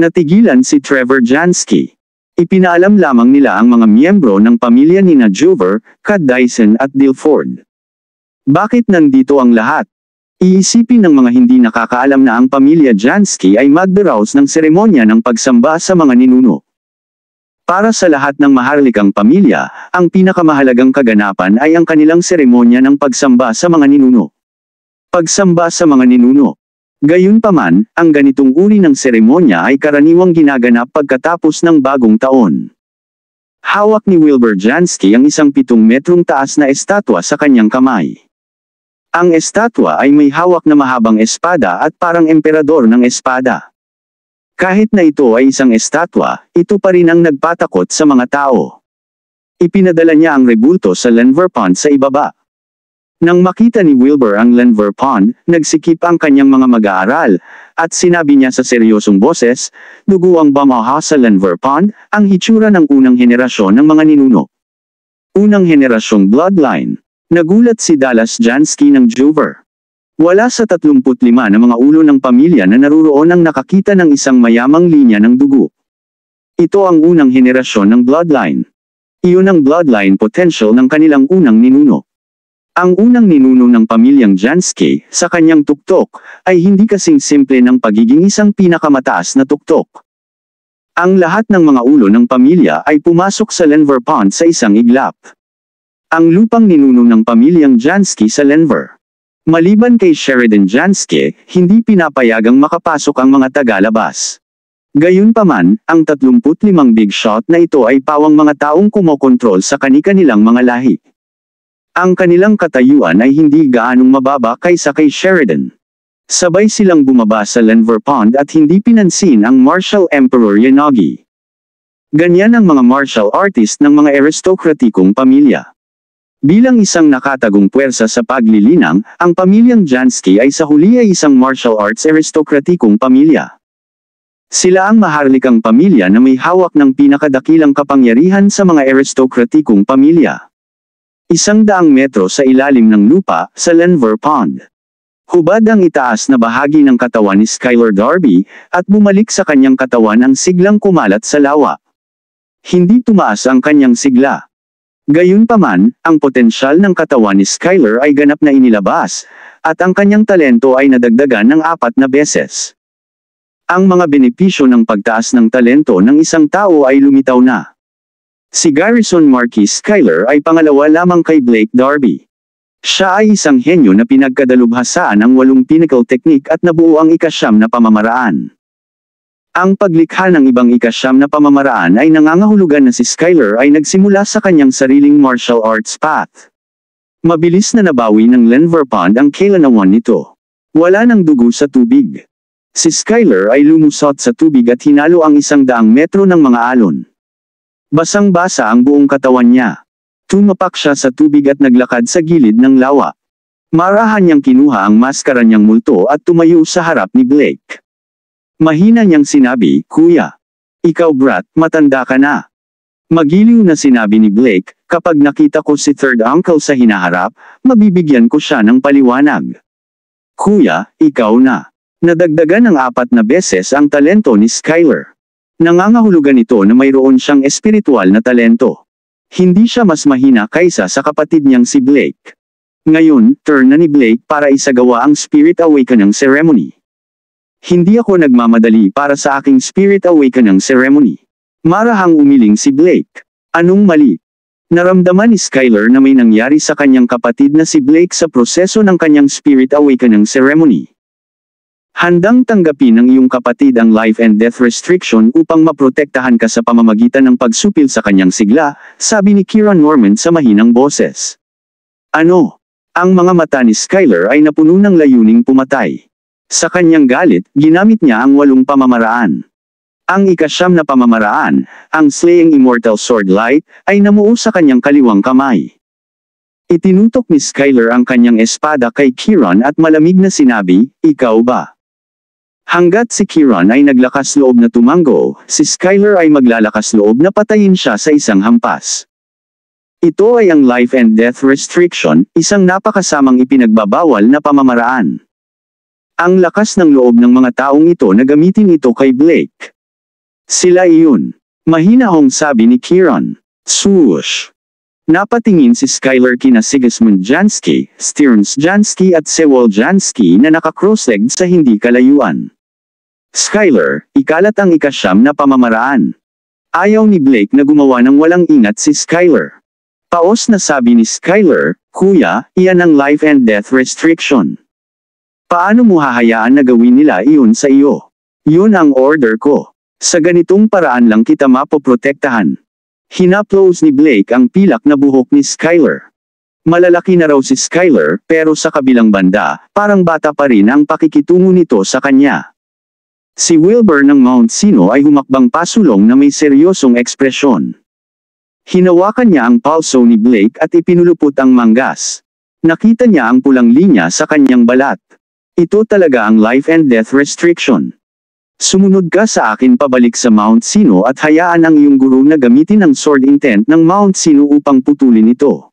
[SPEAKER 1] Natigilan si Trevor Jansky. Ipinaalam lamang nila ang mga miyembro ng pamilya ni na Jover, Kat Dyson at Dilford. Bakit nandito ang lahat? Iisipin ng mga hindi nakakaalam na ang pamilya Jansky ay magdaraos ng seremonya ng pagsamba sa mga ninuno. Para sa lahat ng maharlikang pamilya, ang pinakamahalagang kaganapan ay ang kanilang seremonya ng pagsamba sa mga ninuno. Pagsamba sa mga ninuno. Gayunpaman, ang ganitong uri ng seremonya ay karaniwang ginaganap pagkatapos ng bagong taon. Hawak ni Wilbur Jansky ang isang pitong metrong taas na estatwa sa kanyang kamay. Ang estatwa ay may hawak na mahabang espada at parang emperador ng espada. Kahit na ito ay isang estatwa, ito pa rin ang nagpatakot sa mga tao. Ipinadala niya ang rebulto sa Lenver Pond sa ibaba. Nang makita ni Wilbur ang Lenver Pond, nagsikip ang kanyang mga mag-aaral, at sinabi niya sa seryosong boses, dugo ang bamaha sa Lenver Pond, ang hitsura ng unang henerasyon ng mga ninuno. Unang henerasyong bloodline. Nagulat si Dallas Jansky ng Jover. Wala sa 35 na mga ulo ng pamilya na naruroon ang nakakita ng isang mayamang linya ng dugo. Ito ang unang henerasyon ng bloodline. Iyon ang bloodline potential ng kanilang unang ninuno. Ang unang ninuno ng pamilyang Jansky, sa kanyang tuktok, ay hindi kasing simple ng pagiging isang pinakamataas na tuktok. Ang lahat ng mga ulo ng pamilya ay pumasok sa Lenver Pond sa isang iglap. Ang lupang ninuno ng pamilyang Jansky sa Lenver. Maliban kay Sheridan Jansky, hindi pinapayagang makapasok ang mga tagalabas. Gayunpaman, ang 35 big shot na ito ay pawang mga taong kumokontrol sa kani-kanilang mga lahi. Ang kanilang katayuan ay hindi gaanong mababa kaysa kay Sheridan. Sabay silang bumaba sa Lenver Pond at hindi pinansin ang Martial Emperor Yanagi. Ganyan ang mga martial artist ng mga aristokratikong pamilya. Bilang isang nakatagong puwersa sa paglilinang, ang pamilyang Jansky ay sa huli ay isang martial arts aristokratikong pamilya. Sila ang maharlikang pamilya na may hawak ng pinakadakilang kapangyarihan sa mga aristokratikong pamilya. Isang daang metro sa ilalim ng lupa, sa Lenver Pond. Hubad ang itaas na bahagi ng katawan ni Skylar Darby, at bumalik sa kanyang katawan ang siglang kumalat sa lawa. Hindi tumaas ang kanyang sigla. Gayunpaman, ang potensyal ng katawan ni Skylar ay ganap na inilabas, at ang kanyang talento ay nadagdagan ng apat na beses. Ang mga benepisyo ng pagtaas ng talento ng isang tao ay lumitaw na. Si Garrison Marquis Skyler ay pangalawa lamang kay Blake Darby. Siya ay isang henyo na pinagkadalubhasaan ang walong pinnacle technique at nabuo ang ikasyam na pamamaraan. Ang paglikha ng ibang ikasyam na pamamaraan ay nangangahulugan na si Skyler ay nagsimula sa kanyang sariling martial arts path. Mabilis na nabawi ng Lenver Pond ang kailanawan nito. Wala ng dugo sa tubig. Si Skyler ay lumusot sa tubig at hinalo ang isang daang metro ng mga alon. Basang-basa ang buong katawan niya. Tumapak siya sa tubig at naglakad sa gilid ng lawa. Marahan niyang kinuha ang maskara niyang multo at tumayo sa harap ni Blake. Mahina niyang sinabi, Kuya. Ikaw brat, matanda ka na. Magiliw na sinabi ni Blake, kapag nakita ko si third uncle sa hinaharap, mabibigyan ko siya ng paliwanag. Kuya, ikaw na. Nadagdagan ng apat na beses ang talento ni Skyler. Nangangahulugan ito na mayroon siyang espiritual na talento. Hindi siya mas mahina kaysa sa kapatid niyang si Blake. Ngayon, turn na ni Blake para isagawa ang Spirit Awakening Ceremony. Hindi ako nagmamadali para sa aking Spirit Awakening Ceremony. Marahang umiling si Blake. Anong mali? Naramdaman ni Skyler na may nangyari sa kanyang kapatid na si Blake sa proseso ng kanyang Spirit Awakening Ceremony. Handang tanggapin ng iyong kapatid ang life and death restriction upang maprotektahan ka sa pamamagitan ng pagsupil sa kanyang sigla, sabi ni Kira Norman sa mahinang boses. Ano? Ang mga mata ni Skyler ay napuno ng layuning pumatay. Sa kanyang galit, ginamit niya ang walong pamamaraan. Ang ikasyam na pamamaraan, ang Slaying Immortal Sword Light, ay namuo sa kanyang kaliwang kamay. Itinutok ni Skyler ang kanyang espada kay Kiran at malamig na sinabi, Ikaw ba? Hanggat si Kiran ay naglakas loob na tumanggo, si Skyler ay maglalakas loob na patayin siya sa isang hampas. Ito ay ang life and death restriction, isang napakasamang ipinagbabawal na pamamaraan. Ang lakas ng loob ng mga taong ito na gamitin ito kay Blake. Sila iyon. Mahinahong sabi ni Kiran. Swoosh. Napatingin si Skyler kina Sigismund Jansky, Stearns Jansky at Sewol Jansky na nakakrosslegged sa hindi kalayuan. Skyler, ikalat ang ikasyam na pamamaraan. Ayaw ni Blake na gumawa ng walang ingat si Skyler. Paos na sabi ni Skyler, Kuya, iyan ang life and death restriction. Paano mo hahayaan na gawin nila iyon sa iyo? Yun ang order ko. Sa ganitong paraan lang kita mapoprotektahan. Hinaplos ni Blake ang pilak na buhok ni Skyler. Malalaki na raw si Skyler, pero sa kabilang banda, parang bata pa rin ang pakikitungo nito sa kanya. Si Wilbur ng Mount Sino ay humakbang pasulong na may seryosong ekspresyon. Hinawakan niya ang palso ni Blake at ipinulupot ang manggas. Nakita niya ang pulang linya sa kanyang balat. Ito talaga ang life and death restriction. Sumunod ka sa akin pabalik sa Mount Sino at hayaan ang iyong guru na gamitin ang sword intent ng Mount Sino upang putulin ito.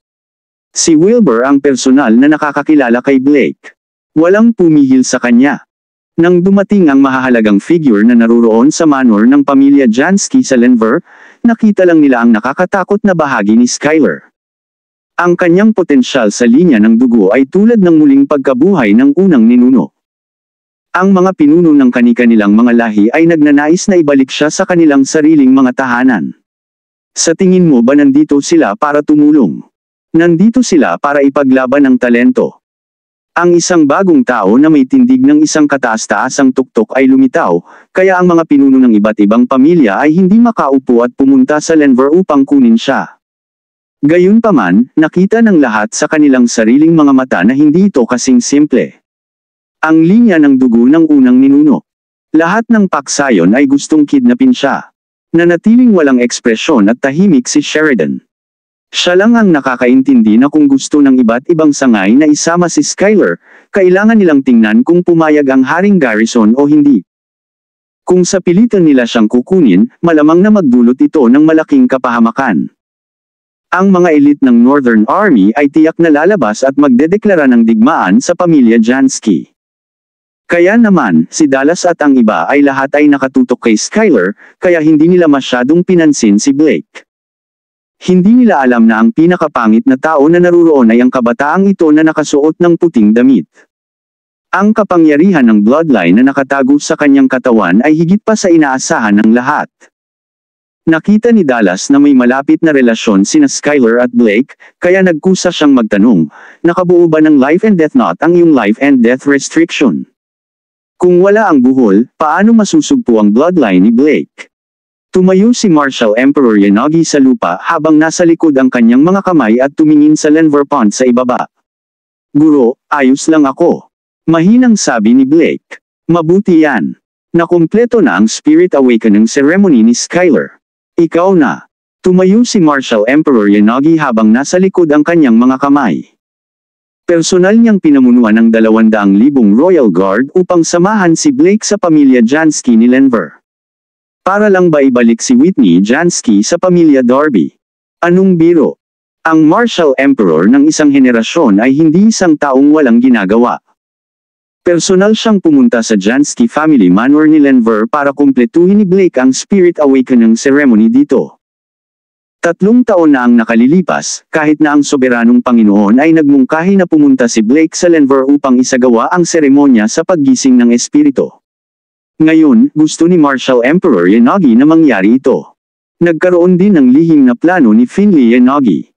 [SPEAKER 1] Si Wilbur ang personal na nakakakilala kay Blake. Walang pumihil sa kanya. Nang dumating ang mahahalagang figure na naruroon sa manor ng pamilya Jansky sa Lenver, nakita lang nila ang nakakatakot na bahagi ni Skyler. Ang kanyang potensyal sa linya ng dugo ay tulad ng muling pagkabuhay ng unang ninuno. Ang mga pinuno ng kani-kanilang mga lahi ay nagnanais na ibalik siya sa kanilang sariling mga tahanan. Sa tingin mo ba nandito sila para tumulong? Nandito sila para ipaglaban ang talento. Ang isang bagong tao na may tindig ng isang kataas-taasang tuktok ay lumitaw, kaya ang mga pinuno ng iba't ibang pamilya ay hindi makaupo at pumunta sa Lenver upang kunin siya. Gayunpaman, nakita ng lahat sa kanilang sariling mga mata na hindi ito kasing simple. Ang linya ng dugo ng unang ninuno. Lahat ng paksayon ay gustong kidnapin siya. Nanatiling walang ekspresyon at tahimik si Sheridan. Siya lang ang nakakaintindi na kung gusto ng iba't ibang sangay na isama si Skyler, kailangan nilang tingnan kung pumayag ang Haring Garrison o hindi. Kung sa pilitan nila siyang kukunin, malamang na magdulot ito ng malaking kapahamakan. Ang mga elite ng Northern Army ay tiyak na lalabas at magdedeklara ng digmaan sa pamilya Jansky. Kaya naman, si Dallas at ang iba ay lahat ay nakatutok kay Skyler, kaya hindi nila masyadong pinansin si Blake. Hindi nila alam na ang pinakapangit na tao na naruroon ay ang kabataang ito na nakasuot ng puting damit. Ang kapangyarihan ng bloodline na nakatago sa kanyang katawan ay higit pa sa inaasahan ng lahat. Nakita ni Dallas na may malapit na relasyon sina Skyler at Blake, kaya nagkusa siyang magtanong, nakabuo ba ng life and death knot ang iyong life and death restriction? Kung wala ang buhol, paano masusugpo ang bloodline ni Blake? Tumayo si Marshal Emperor Yanagi sa lupa habang nasa likod ang kanyang mga kamay at tumingin sa Lenver Pond sa ibaba. Guro, ayos lang ako. Mahinang sabi ni Blake. Mabuti yan. Nakumpleto na ang Spirit Awakening ceremony ni Skyler. Ikaw na. Tumayo si Marshal Emperor Yanagi habang nasa likod ang kanyang mga kamay. Personal niyang pinamunuan ng 200,000 Royal Guard upang samahan si Blake sa pamilya Jansky ni Lenver. Para lang ba ibalik si Whitney Jansky sa pamilya Darby? Anong biro? Ang Marshal Emperor ng isang henerasyon ay hindi isang taong walang ginagawa. Personal siyang pumunta sa Jansky family manor ni Lenver para kumpletuhin ni Blake ang Spirit Awakening ceremony dito. Tatlong taon na ang nakalilipas, kahit na ang soberanong Panginoon ay nagmungkahi na pumunta si Blake sa Lenver upang isagawa ang seremonya sa paggising ng Espiritu. Ngayon, gusto ni Marshal Emperor Yanagi na mangyari ito. Nagkaroon din ng lihim na plano ni Finley Yanagi.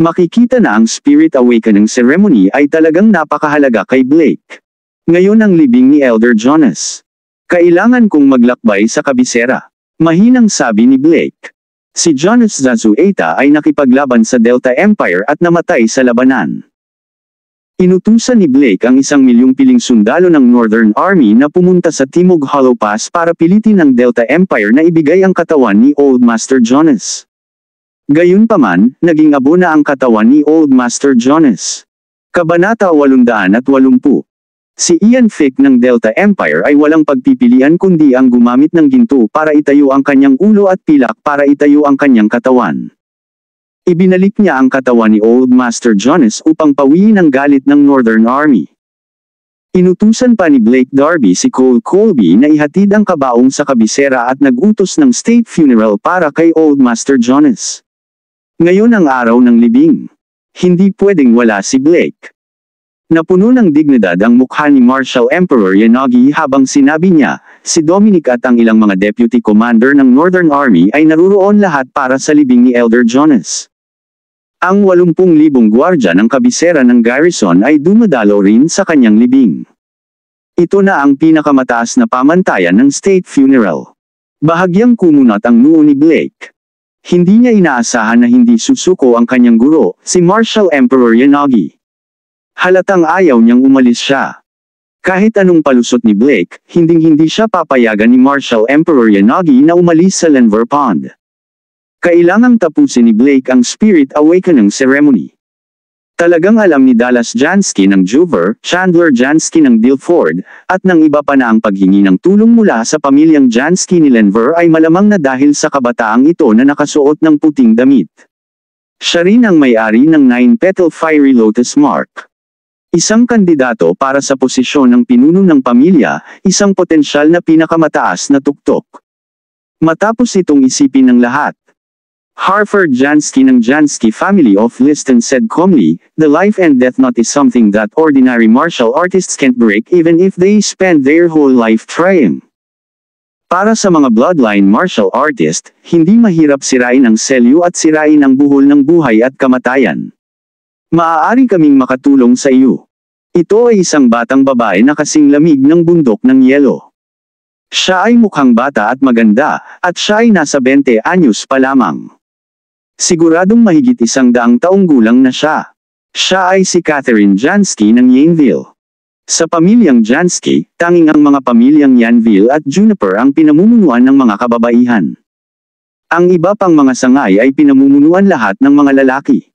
[SPEAKER 1] Makikita na ang Spirit Awakening Ceremony ay talagang napakahalaga kay Blake. Ngayon ang libing ni Elder Jonas. Kailangan kong maglakbay sa kabisera. Mahinang sabi ni Blake. Si Jonas Zazueta ay nakipaglaban sa Delta Empire at namatay sa labanan. Inutusan ni Blake ang isang milyong piling sundalo ng Northern Army na pumunta sa Timog Hollow Pass para pilitin ng Delta Empire na ibigay ang katawan ni Old Master Jonas. Gayunpaman, naging abo na ang katawan ni Old Master Jonas. Kabanata 880 Si Ian Fick ng Delta Empire ay walang pagpipilian kundi ang gumamit ng ginto para itayo ang kanyang ulo at pilak para itayo ang kanyang katawan. Ibinalik niya ang katawan ni Old Master Jonas upang pawiin ang galit ng Northern Army. Inutusan pa ni Blake Darby si Cole Colby na ihatid ang kabaong sa kabisera at nagutos ng state funeral para kay Old Master Jonas. Ngayon ang araw ng libing. Hindi pwedeng wala si Blake. Napuno ng dignidad ang mukha ni Marshal Emperor Yanagi habang sinabi niya, si Dominic at ang ilang mga deputy commander ng Northern Army ay naruroon lahat para sa libing ni Elder Jonas. Ang 80,000 gwardya ng kabisera ng garrison ay dumadalo rin sa kanyang libing. Ito na ang pinakamataas na pamantayan ng state funeral. Bahagyang kumunat ang noo ni Blake. Hindi niya inaasahan na hindi susuko ang kanyang guro, si Marshal Emperor Yanagi. Halatang ayaw niyang umalis siya. Kahit anong palusot ni Blake, hinding-hindi siya papayagan ni Marshal Emperor Yanagi na umalis sa Lenver Pond. Kailangang tapusin ni Blake ang Spirit Awakening Ceremony. Talagang alam ni Dallas Jansky ng Juver, Chandler Jansky ng Dilford, at ng iba pa na ang paghingi ng tulong mula sa pamilyang Jansky ni Lenver ay malamang na dahil sa kabataang ito na nakasuot ng puting damit. Siya rin ang may-ari ng nine-petal fiery lotus mark. Isang kandidato para sa posisyon ng pinuno ng pamilya, isang potensyal na pinakamataas na tuktok. Matapos itong isipin ng lahat, Harford Jansky ng Jansky family of Liston said calmly, the life and death knot is something that ordinary martial artists can't break even if they spend their whole life trying. Para sa mga bloodline martial artist, hindi mahirap sirain ang selyo at sirain ang buhol ng buhay at kamatayan. Maaari kaming makatulong sa iyo. Ito ay isang batang babae na kasing lamig ng bundok ng yelo. Siya ay mukhang bata at maganda, at siya ay nasa 20 anyos pa lamang. Siguradong mahigit isang daang taong gulang na siya. Siya ay si Catherine Jansky ng Yainville. Sa pamilyang Jansky, tanging ang mga pamilyang Yanville at Juniper ang pinamumunuan ng mga kababaihan. Ang iba pang mga sangay ay pinamumunuan lahat ng mga lalaki.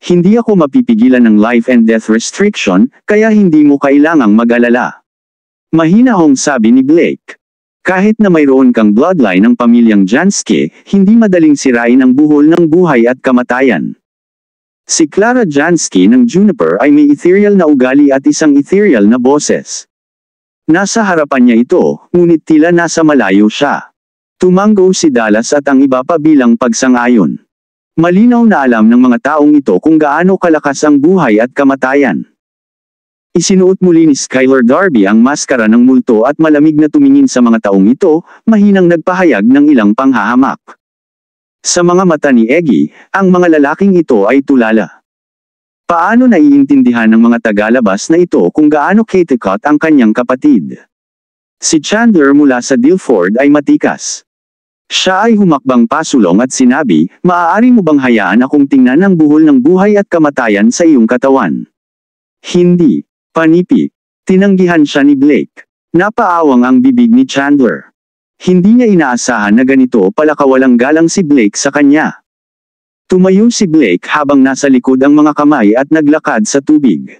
[SPEAKER 1] Hindi ako mapipigilan ng life and death restriction, kaya hindi mo kailangang mag-alala. Mahinahong sabi ni Blake. Kahit na mayroon kang bloodline ng pamilyang Jansky, hindi madaling sirain ang buhol ng buhay at kamatayan. Si Clara Jansky ng Juniper ay may ethereal na ugali at isang ethereal na boses. Nasa harapan niya ito, ngunit tila nasa malayo siya. Tumango si Dallas at ang iba pa bilang pagsang-ayon. Malinaw na alam ng mga taong ito kung gaano kalakas ang buhay at kamatayan. Isinuot muli ni Skylar Darby ang maskara ng multo at malamig na tumingin sa mga taong ito, mahinang nagpahayag ng ilang panghahamak. Sa mga mata ni Eggy, ang mga lalaking ito ay tulala. Paano naiintindihan ng mga tagalabas na ito kung gaano Caticot ang kanyang kapatid? Si Chandler mula sa Dilford ay matikas. Siya ay humakbang pasulong at sinabi, maaari mo bang hayaan akong tingnan ang buhol ng buhay at kamatayan sa iyong katawan? Hindi. Panipi. Tinanggihan siya ni Blake. Napaawang ang bibig ni Chandler. Hindi niya inaasahan na ganito pala kawalang galang si Blake sa kanya. Tumayo si Blake habang nasa likod ang mga kamay at naglakad sa tubig.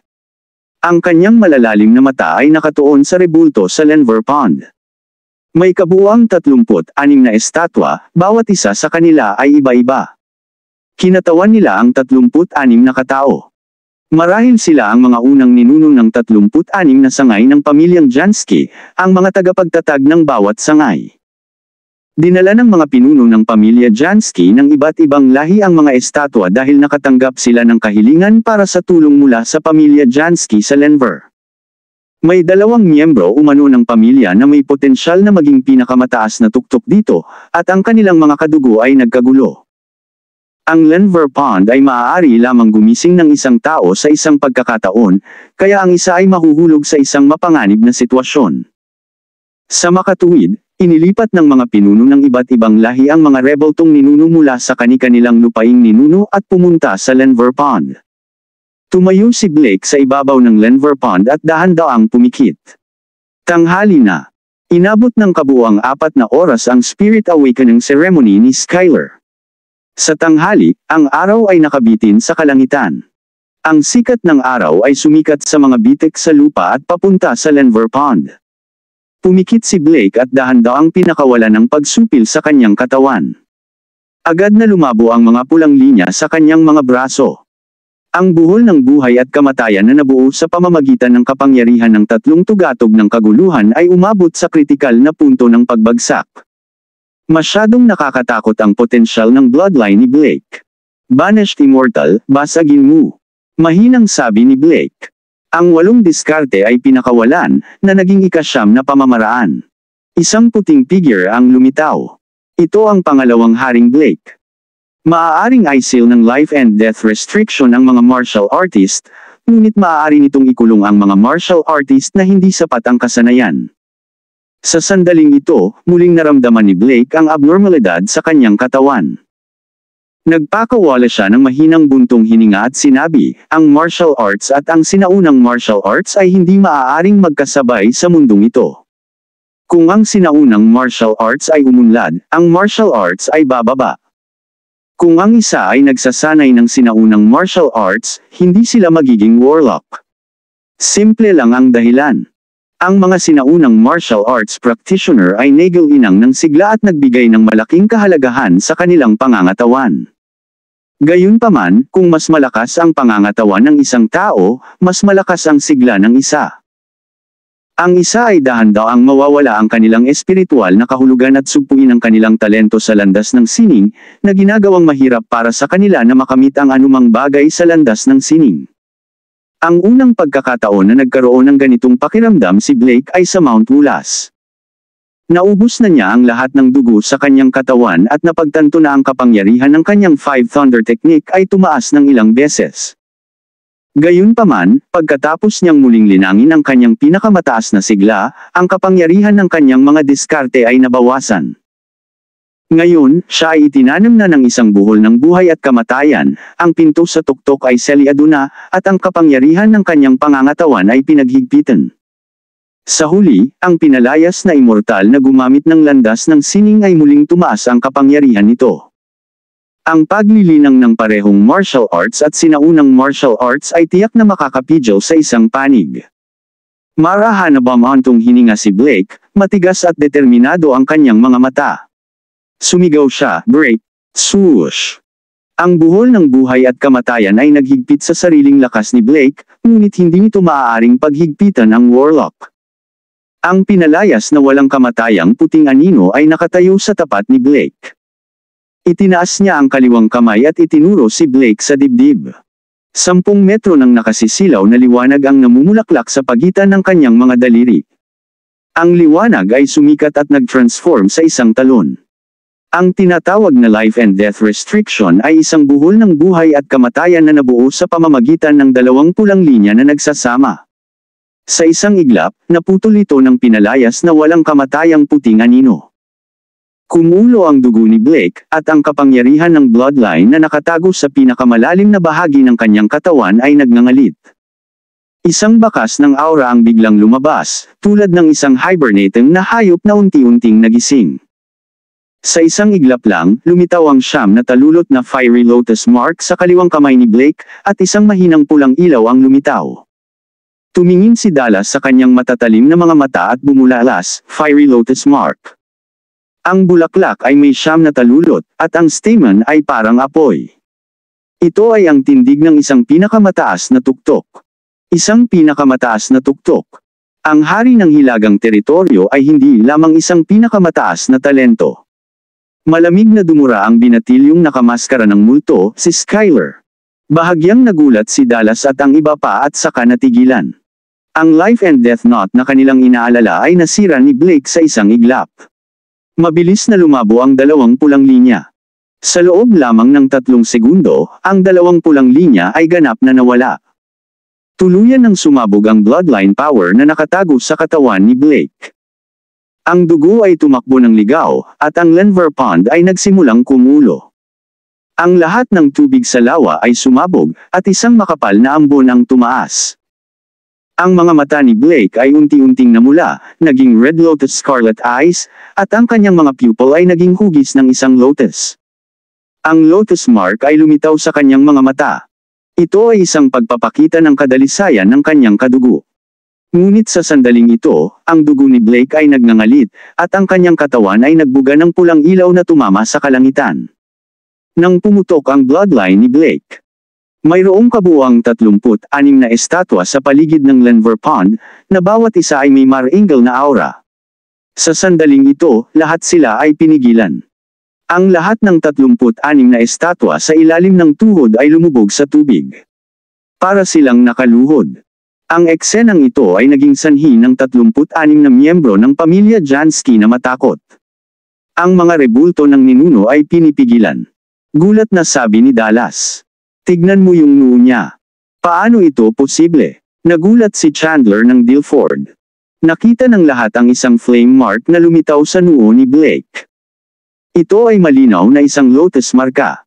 [SPEAKER 1] Ang kanyang malalalim na mata ay nakatuon sa rebulto sa Lenver Pond. May kabuang 36 na estatwa, bawat isa sa kanila ay iba-iba. Kinatawan nila ang 36 na katao. Marahil sila ang mga unang ninuno ng 36 na sangay ng pamilyang Jansky, ang mga tagapagtatag ng bawat sangay. Dinala ng mga pinuno ng pamilya Jansky ng iba't ibang lahi ang mga estatwa dahil nakatanggap sila ng kahilingan para sa tulong mula sa pamilya Jansky sa Lenver. May dalawang miyembro umano ng pamilya na may potensyal na maging pinakamataas na tuktok dito, at ang kanilang mga kadugo ay nagkagulo. Ang Lenver Pond ay maaari lamang gumising ng isang tao sa isang pagkakataon, kaya ang isa ay mahuhulog sa isang mapanganib na sitwasyon. Sa makatuwid, inilipat ng mga pinuno ng iba't ibang lahi ang mga rebeltong ninuno mula sa kani-kanilang lupaing ninuno at pumunta sa Lenver Pond. Tumayo si Blake sa ibabaw ng Lenver Pond at dahan-daang pumikit. Tanghali na. Inabot ng kabuang apat na oras ang Spirit Awakening Ceremony ni Skylar. Sa tanghali, ang araw ay nakabitin sa kalangitan. Ang sikat ng araw ay sumikat sa mga bitik sa lupa at papunta sa Lenver Pond. Pumikit si Blake at dahan-daang pinakawala ng pagsupil sa kanyang katawan. Agad na lumabo ang mga pulang linya sa kanyang mga braso. Ang buhol ng buhay at kamatayan na nabuo sa pamamagitan ng kapangyarihan ng tatlong tugatog ng kaguluhan ay umabot sa kritikal na punto ng pagbagsak. Masyadong nakakatakot ang potensyal ng bloodline ni Blake. Banished Immortal, basagin mo. Mahinang sabi ni Blake. Ang walong diskarte ay pinakawalan, na naging ikasyam na pamamaraan. Isang puting figure ang lumitaw. Ito ang pangalawang Haring Blake. Maaaring isil ng life and death restriction ang mga martial artist, ngunit maaari nitong ikulong ang mga martial artist na hindi sapat ang kasanayan. Sa sandaling ito, muling naramdaman ni Blake ang abnormalidad sa kanyang katawan. Nagpakawala siya ng mahinang buntong hininga at sinabi, ang martial arts at ang sinaunang martial arts ay hindi maaaring magkasabay sa mundong ito. Kung ang sinaunang martial arts ay umunlad, ang martial arts ay bababa. Kung ang isa ay nagsasanay ng sinaunang martial arts, hindi sila magiging warlock. Simple lang ang dahilan. Ang mga sinaunang martial arts practitioner ay inang ng sigla at nagbigay ng malaking kahalagahan sa kanilang pangangatawan. Gayunpaman, kung mas malakas ang pangangatawan ng isang tao, mas malakas ang sigla ng isa. Ang isa ay dahan-daang mawawala ang kanilang espiritual na kahulugan at sugpuin ang kanilang talento sa landas ng sining, na ginagawang mahirap para sa kanila na makamit ang anumang bagay sa landas ng sining. Ang unang pagkakataon na nagkaroon ng ganitong pakiramdam si Blake ay sa Mount Wulas. Naubos na niya ang lahat ng dugo sa kanyang katawan at napagtanto na ang kapangyarihan ng kanyang Five Thunder Technique ay tumaas ng ilang beses. Gayunpaman, pagkatapos niyang muling linangin ang kanyang pinakamataas na sigla, ang kapangyarihan ng kanyang mga diskarte ay nabawasan. Ngayon, siya ay itinanam na ng isang buhol ng buhay at kamatayan, ang pinto sa tuktok ay selyado na, at ang kapangyarihan ng kanyang pangangatawan ay pinaghigpitan. Sa huli, ang pinalayas na immortal na gumamit ng landas ng sining ay muling tumaas ang kapangyarihan nito. Ang paglilinang ng parehong martial arts at sinaunang martial arts ay tiyak na makakapidyo sa isang panig. Marahan na bamantong hininga si Blake, matigas at determinado ang kanyang mga mata. Sumigaw siya, break, swoosh. Ang buhol ng buhay at kamatayan ay naghigpit sa sariling lakas ni Blake, ngunit hindi nito maaaring paghigpitan ang Warlock. Ang pinalayas na walang kamatayang puting anino ay nakatayo sa tapat ni Blake. Itinaas niya ang kaliwang kamay at itinuro si Blake sa dibdib. Sampung metro ng nakasisilaw na liwanag ang namumulaklak sa pagitan ng kanyang mga daliri. Ang liwanag ay sumikat at nag-transform sa isang talon. Ang tinatawag na life and death restriction ay isang buhol ng buhay at kamatayan na nabuo sa pamamagitan ng dalawang pulang linya na nagsasama. Sa isang iglap, naputol ito ng pinalayas na walang kamatayang puting anino. Kumulo ang dugo ni Blake, at ang kapangyarihan ng bloodline na nakatago sa pinakamalalim na bahagi ng kanyang katawan ay nagngangalit. Isang bakas ng aura ang biglang lumabas, tulad ng isang hibernating na hayop na unti-unting nagising. Sa isang iglap lang, lumitaw ang siyam na talulot na fiery lotus mark sa kaliwang kamay ni Blake, at isang mahinang pulang ilaw ang lumitaw. Tumingin si Dallas sa kanyang matatalim na mga mata at bumulalas, Fiery Lotus Mark. Ang bulaklak ay may siyam na talulot, at ang stamen ay parang apoy. Ito ay ang tindig ng isang pinakamataas na tuktok. Isang pinakamataas na tuktok. Ang hari ng hilagang teritoryo ay hindi lamang isang pinakamataas na talento. Malamig na dumura ang binatilyong nakamaskara ng multo, si Skyler. Bahagyang nagulat si Dallas at ang iba pa at saka natigilan. Ang life and death knot na kanilang inaalala ay nasira ni Blake sa isang iglap. Mabilis na lumabo ang dalawang pulang linya. Sa loob lamang ng tatlong segundo, ang dalawang pulang linya ay ganap na nawala. Tuluyan ng sumabog ang bloodline power na nakatago sa katawan ni Blake. Ang dugo ay tumakbo ng ligaw, at ang Lenver Pond ay nagsimulang kumulo. Ang lahat ng tubig sa lawa ay sumabog, at isang makapal na ambon ang tumaas. Ang mga mata ni Blake ay unti-unting namula, naging red lotus scarlet eyes, at ang kanyang mga pupil ay naging hugis ng isang lotus. Ang lotus mark ay lumitaw sa kanyang mga mata. Ito ay isang pagpapakita ng kadalisayan ng kanyang kadugo. Ngunit sa sandaling ito, ang dugo ni Blake ay nagngangalit, at ang kanyang katawan ay nagbuga ng pulang ilaw na tumama sa kalangitan. Nang pumutok ang bloodline ni Blake, mayroong kabuuang 36 na estatwa sa paligid ng Lenver Pond, na bawat isa ay may maringal na aura. Sa sandaling ito, lahat sila ay pinigilan. Ang lahat ng 36 na estatwa sa ilalim ng tuhod ay lumubog sa tubig. Para silang nakaluhod. Ang eksenang ito ay naging sanhi ng 36 na miyembro ng pamilya Jansky na matakot. Ang mga rebulto ng ninuno ay pinipigilan. Gulat na sabi ni Dallas. Tignan mo yung noo niya. Paano ito posible? Nagulat si Chandler ng Dilford. Nakita ng lahat ang isang flame mark na lumitaw sa noo ni Blake. Ito ay malinaw na isang lotus marka.